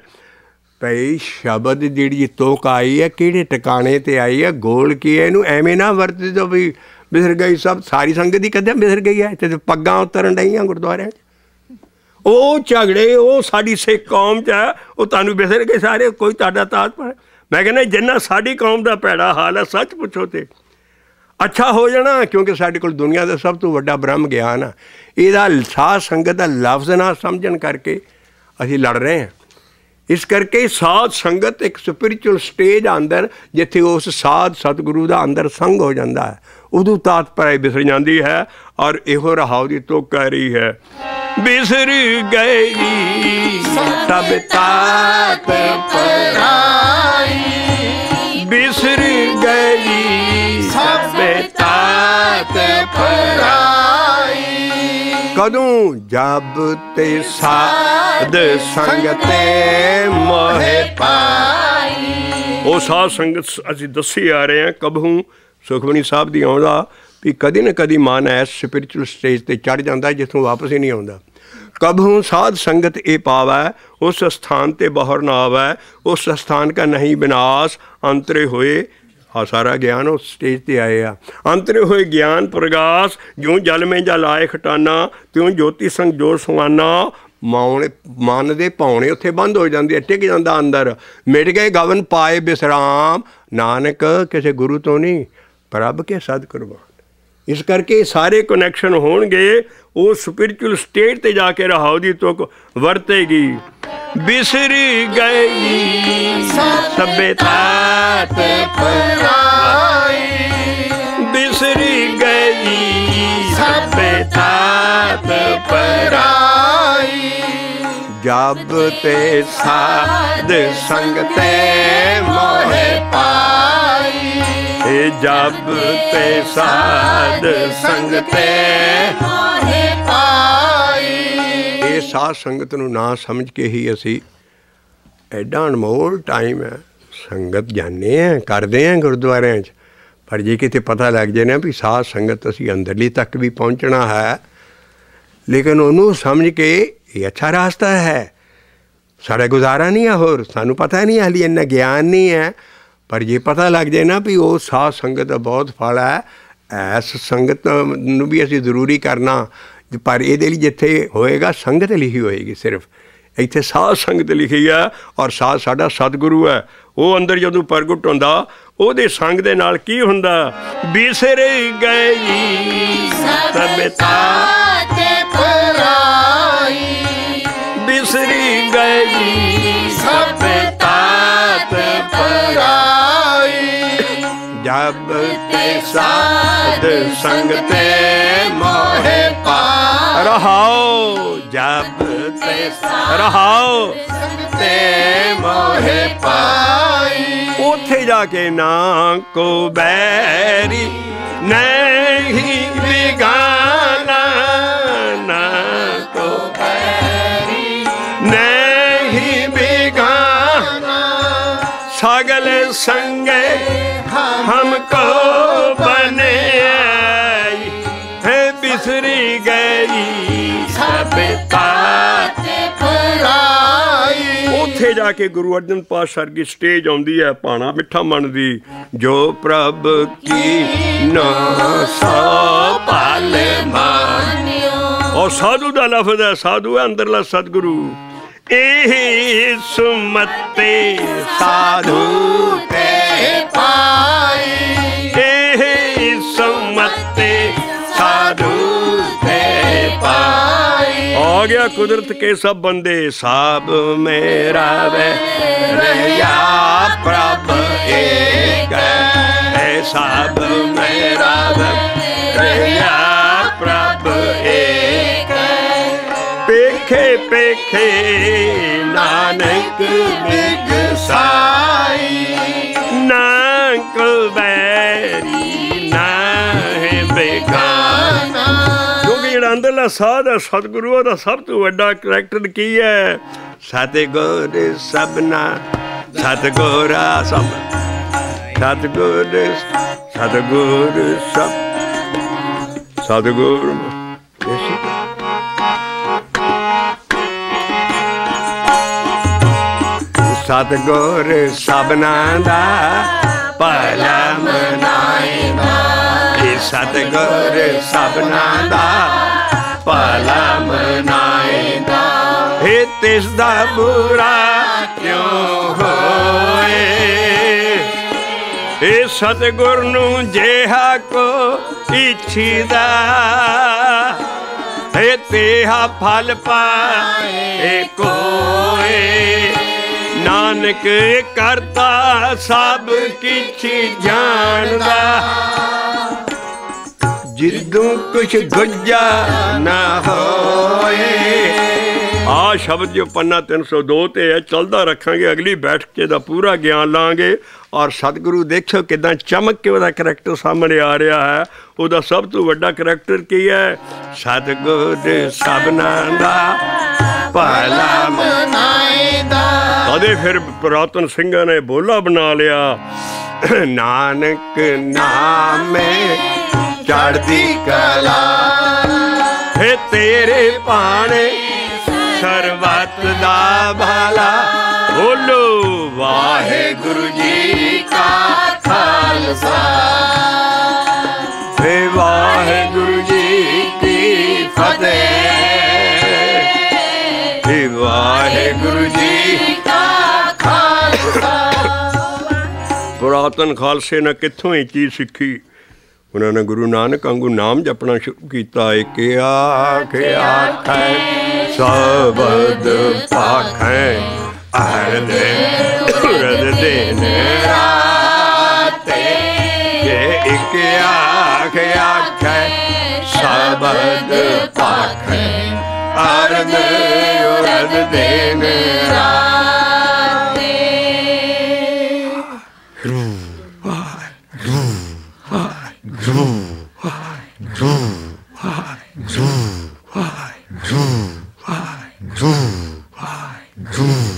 ਭਈ ਸ਼ਬਦ ਜਿਹੜੀ ਤੋਕ ਆਈ ਹੈ, ਕਿਹੜੇ ਟਿਕਾਣੇ ਤੇ ਆਈ ਹੈ, ਗੋਲ ਕੀ ਹੈ, ਇਹਨੂੰ ਐਵੇਂ ਨਾ ਵਰਤ ਜੋ ਵੀ ਬਿਸਰ ਗਈ ਸਭ ਸਾਰੀ ਸੰਗਤ ਦੀ ਕਦੇ ਬਿਸਰ ਗਈ ਹੈ। ਤੇ ਪੱਗਾਂ ਉਤਰਨ ਡਈਆਂ ਗੁਰਦੁਆਰਿਆਂ 'ਚ। ਉਹ ਝਗੜੇ, ਉਹ ਸਾਡੀ ਸਿੱਖ ਕੌਮ 'ਚ ਹੈ, ਉਹ ਤੁਹਾਨੂੰ ਬਿਸਰ ਗਏ ਸਾਰੇ, ਕੋਈ ਤੁਹਾਡਾ ਤਾਜ ਮੈਂ ਕਹਿੰਦਾ, ਜਿੰਨਾ ਸਾਡੀ ਕੌਮ ਦਾ ਭੈੜਾ ਹਾਲ ਹੈ, ਸੱਚ ਪੁੱਛੋ ਤੇ। ਅੱਛਾ ਹੋ ਜਾਣਾ, ਕਿਉਂਕਿ ਸਾਡੇ ਕੋਲ ਦੁਨੀਆ ਦਾ ਸਭ ਤੋਂ ਵੱਡਾ ਬ੍ਰਹਮ ਗਿਆਨ ਆ। ਇਹਦਾ ਸਾਧ ਸੰਗਤ ਦਾ ਲਫ਼ਜ਼ ਨਾ ਸਮਝਣ ਕਰਕੇ ਅਸੀਂ ਲੜ ਰਹੇ ਹਾਂ। ਇਸ ਕਰਕੇ ਸਾਧ ਸੰਗਤ ਇੱਕ ਸਪਿਰਚੁਅਲ ਸਟੇਜ ਅੰਦਰ, ਜਿੱਥੇ ਉਸ ਸਾਧ ਸਤਿਗੁਰੂ ਦਾ ਅੰਦਰ ਸੰਗ ਹੋ ਜਾਂਦਾ ਹੈ। ਉਦੋਂ ਤਾਤਪਰਾਇ ਵਿਸਰ ਜਾਂਦੀ ਹੈ ਔਰ ਇਹੋ ਰਹਾਉ ਦੀ ਤੋਕ ਕਰ ਰਹੀ ਹੈ। ਬਿਸਰ ਗਈ ਸਭ ਤਾਤ ਪਰਾਈ ਬਿਸਰ ਗਈ ਸਭ ਤਾਤ ਪਰਾਈ ਕਦੋਂ ਜਬ ਤੇ ਸਾਧ ਸੰਗਤੇ ਮੋਹਿ ਪਾਈ ਉਹ ਸਾਧ ਸੰਗਤ ਅਸੀਂ ਦੱਸੀ ਆ ਰਹੇ ਹਾਂ ਕਬਹੂ ਸੁਖਮਨੀ ਸਾਹਿਬ ਦੀ ਆਉਂਦਾ ਵੀ ਕਦੀ ਨਾ ਕਦੀ ਮਨ ਐਸ ਸਪਿਰਚੁਅਲ ਸਟੇਜ ਤੇ ਚੜ ਜਾਂਦਾ ਜਿੱਥੋਂ ਵਾਪਸ ਹੀ ਨਹੀਂ ਆਉਂਦਾ। ਕਬਹੂ ਸਾਧ ਸੰਗਤ ਇਹ ਪਾਵੈ, ਉਸ ਸਥਾਨ ਤੇ ਬਾਹਰ ਨਾ ਆਵੈ, ਉਸ ਸਥਾਨ ਕਾ ਨਹੀਂ ਵਿਨਾਸ਼ ਅੰਤਰੇ ਹੋਏ ਆ ਸਾਰਾ ਗਿਆਨ ਉਸ ਸਟੇਜ ਤੇ ਆਏ ਆ। ਅੰਤਰੇ ਹੋਏ ਗਿਆਨ ਪ੍ਰਗਾਸ, ਜਿਉਂ ਜਲ ਮੇ ਜਲ ਆਏ ਖਟਾਨਾ, ਤਿਉਂ ਜੋਤੀ ਸੰਗ ਜੋ ਸੁਆਨਾ ਮੌਣ, ਮਨ ਦੇ ਪੌਣੇ ਉੱਥੇ ਬੰਦ ਹੋ ਜਾਂਦੇ ਆ, ਟਿਕ ਜਾਂਦਾ ਅੰਦਰ। ਮਿਟ ਗਏ ਗਵਨ ਪਾਏ ਬਿਸਰਾਮ, ਨਾਨਕ ਕਿਸੇ ਗੁਰੂ ਤੋਂ ਨਹੀਂ, ਪ੍ਰਭ ਕੇ ਸਦ ਕੁਰਬਾਨ ਇਸ ਕਰਕੇ ਸਾਰੇ ਕਨੈਕਸ਼ਨ ਹੋਣਗੇ, ਉਹ ਸਪਿਰਚੁਅਲ ਸਟੇਟ ਤੇ ਜਾ ਕੇ ਰਹਾਉ ਦੀ ਤੁਕ ਵਰਤੇਗੀ। ਬਿਸਰ ਗਈ, ਸਭੇ ਤਾਤ ਪਰਾਈ। ਬਿਸਰ ਗਈ, ਸਭੇ ਤਾਤ ਪਰਾਈ। ਜਬ ਤੇ ਸਾਧ ਸੰਗ ਮੋਹਿ ਪਾਈ ਇਹ ਜਬ ਤੇ ਸਾਧ ਸੰਗ ਤੇ ਮੋਹਿ ਪਾਈ। ਇਹ ਸਾਧ ਸੰਗਤ ਨੂੰ ਨਾ ਸਮਝ ਕੇ ਹੀ ਅਸੀਂ ਐਡਾ ਅਨਮੋਲ ਟਾਈਮ ਹੈ ਸੰਗਤ ਜਾਣੇ ਆ ਕਰਦੇ ਆ ਗੁਰਦੁਆਰਿਆਂ 'ਚ। ਪਰ ਜੇ ਕਿਤੇ ਪਤਾ ਲੱਗ ਜੇ ਨਾ ਵੀ ਸਾਧ ਸੰਗਤ ਅਸੀਂ ਅੰਦਰਲੀ ਤੱਕ ਵੀ ਪਹੁੰਚਣਾ ਹੈ ਲੇਕਿਨ ਉਹਨੂੰ ਸਮਝ ਕੇ ਇਹ ਅੱਛਾ ਰਾਸਤਾ ਹੈ। ਸਾਡਾ ਗੁਜ਼ਾਰਾ ਨਹੀਂ ਹੈ ਹੋਰ ਸਾਨੂੰ ਪਤਾ ਨਹੀਂ ਹਾਲੀ ਇੰਨਾ ਗਿਆਨ ਨਹੀਂ ਹੈ। ਪਰ ਜੇ ਪਤਾ ਲੱਗ ਜਾਏ ਨਾ ਵੀ ਉਹ ਸਾਧ ਸੰਗਤ ਦਾ ਬਹੁਤ ਫਲ ਹੈ, ਐਸ ਸੰਗਤ ਨੂੰ ਵੀ ਅਸੀਂ ਜ਼ਰੂਰੀ ਕਰਨਾ। ਪਰ ਇਹਦੇ ਲਈ ਜਿੱਥੇ ਹੋਏਗਾ, ਸੰਗਤ ਲਿਖੀ ਹੋਏਗੀ ਸਿਰਫ। ਇੱਥੇ ਸਾਧ ਸੰਗਤ ਲਿਖੀ ਆ ਔਰ ਸਾਧ ਸਾਡਾ ਸਤਿਗੁਰੂ ਹੈ। ਉਹ ਅੰਦਰ ਜਦੋਂ ਪ੍ਰਗਟ ਹੁੰਦਾ, ਉਹਦੇ ਸੰਗ ਦੇ ਨਾਲ ਕੀ ਹੁੰਦਾ? ਬਿਸਰ ਗਈ ਸਭਤਾ ਤੇ ਪਰਾਈ। ਬਿਸਰੀ ਗਈ ਸਭਤਾ ਜਬ ਤੇ ਸਾਧ ਸੰਗ ਤੇ ਮੋਹਿ ਪਾ ਰਹਾਓ ਜਬ ਤੇ ਰਹਾਓ ਤੇ ਮੋਹਿ ਪਾਈ। ਉਥੇ ਜਾ ਕੇ ਨਾ ਕੋ ਬੈਰੀ ਨਹੀਂ ਬਿਗਾਨਾ ਨਾ ਕੋ ਬੈਰੀ ਨਹੀਂ ਬਿਗਾਨਾ। ਸਗਲ ਸੰਗੇ हमको बने आई है बिसरी गई सब बात ਤੇ ਪਰਾਈ ਉੱਥੇ ਜਾ ਕੇ ਗੁਰੂ ਅਰਜਨ ਪਾਤਸ਼ਾਹ ਦੀ ਸਟੇਜ ਆਉਂਦੀ ਹੈ ਪਾਣਾ ਮਿੱਠਾ ਮਨ ਦੀ ਜੋ ਪ੍ਰਭ ਕੀ ਨਾ ਸੋ ਪਾਲ ਮਾਨਿਓ ਉਹ ਸਾਧੂ ਦਾ ਲਫ਼ਜ਼ ਹੈ ਸਾਧੂ ਹੈ ਅੰਦਰਲਾ ਸਤਿਗੁਰੂ ਇਹ ਸੁਮਤੇ ਸਾਧੂ ਤੇ ਪਾਈ ਇਹ ਸੁਮਤੇ ਸਾਧੂ ਤੇ ਪਾਈ ਆ ਗਿਆ ਕੁਦਰਤ ਕੇ ਸਭ ਬੰਦੇ ਸਾਬ ਮੇਰਾ ਵੇ ਰਿਆ ਪ੍ਰਭ ਏਕ ਹੈ ਸਾਬ ਮੇਰਾ ਵੇ ਰਿਆ ਪ੍ਰਭ ਏਕ ਪੇਖੇ ਪੇਖੇ ਨਾਨਕ ਬਿਗਸਾਈ ਜਿਹੜਾ ਸਾਧ ਹੈ ਸਤਿਗੁਰੂ ਦਾ ਸਭ ਤੋਂ ਵੱਡਾ ਕਰੈਕਟਰ ਕੀ ਹੈ? ਸਤਿਗੁਰ ਸਭਨਾ, ਸਤਿਗੁਰਾ ਸਭ। ਸਤਿਗੁਰ ਸਤਿਗੁਰ ਸਭ। ਸਤਿਗੁਰ ਯੇਸ਼ੂ ਸਭਨਾ ਦਾ ਭਲਾ ਮਨਾਏਗਾ। ਇਹ ਸਭਨਾ ਦਾ ਭਲਾ ਮਨਾਏਗਾ ਇਹ ਤਿਸ ਦਾ ਬੁਰਾ ਕਿਉਂ ਹੋਏ? ਇਹ ਸਤਗੁਰ ਨੂੰ ਜਿਹਾ ਕੋ ਇਛੀਦਾ। ਏ ਤੇਹਾ ਫਲ ਪਾਏ ਕੋਏ। ਨਾਨਕ ਕਰਤਾ ਸਭ ਕਿਛ ਜਾਣਦਾ। ਜਿਦੋਂ ਕੁਛ ਗੁੱਜਾ ਨਾ ਹੋਏ। ਆ ਸ਼ਬਦ ਜੋ ਪੰਨਾ 302 ਤੇ ਹੈ, ਚਲਦਾ ਰੱਖਾਂਗੇ, ਅਗਲੀ ਬੈਠਕ 'ਚ ਦਾ ਪੂਰਾ ਗਿਆਨ ਲਾਂਗੇ। ਔਰ ਸਤਿਗੁਰੂ ਦੇਖੋ ਕਿਦਾਂ ਚਮਕ ਕੇ ਉਹਦਾ ਕਰੈਕਟਰ ਸਾਹਮਣੇ ਆ ਰਿਹਾ ਹੈ। ਉਹਦਾ ਸਭ ਤੋਂ ਵੱਡਾ ਕਰੈਕਟਰ ਕੀ ਹੈ? ਸਤਿਗੁਰ ਸਭਨਾ ਦਾ ਭਲਾ ਮਨਾਏਦਾ। ਕਦੇ ਫਿਰ ਪੁਰਾਤਨ ਸਿੰਘਾਂ ਨੇ ਬੋਲਾ ਬਣਾ ਲਿਆ, ਨਾਨਕ ਨਾਮੇ ਚੜਦੀ ਕਲਾ। ਹੈ ਤੇਰੇ ਪਾਣੇ ਸ਼ਰਬਤ ਦਾ ਭਲਾ। ਬੋਲੋ, ਵਾਹਿਗੁਰੂ ਜੀ ਕਾ ਖਾਲਸਾ। ਵੇ ਵਾਹਿਗੁਰੂ ਜੀ ਕੀ ਫਤਿਹ। ਵੇ ਵਾਹਿਗੁਰੂ ਜੀ ਕਾ ਖਾਲਸਾ। ਪੁਰਾਤਨ ਖਾਲਸੇ ਨੇ ਕਿੱਥੋਂ ਇਹ ਚੀਜ਼ ਸਿੱਖੀ? ਉਹਨਾਂ ਨੇ ਗੁਰੂ ਨਾਨਕ ਵਾਂਗੂ ਨਾਮ ਜਪਣਾ ਸ਼ੁਰੂ ਕੀਤਾ। ਏਕ ਆਖ ਆਖੈ ਸਬਦ ਪਾਖੈ ਅਹਰ ਦੇ ਰਦ ਦੇ ਰਾਤੇ ਇਹ ਇੱਕ ਆਖ ਆਖੈ ਸਬਦ ਪਾਖੈ ਅਰਧ ਉਰਧ ਦੇਨ ਰਾਤੇ 두, 두, 두, 두, 두,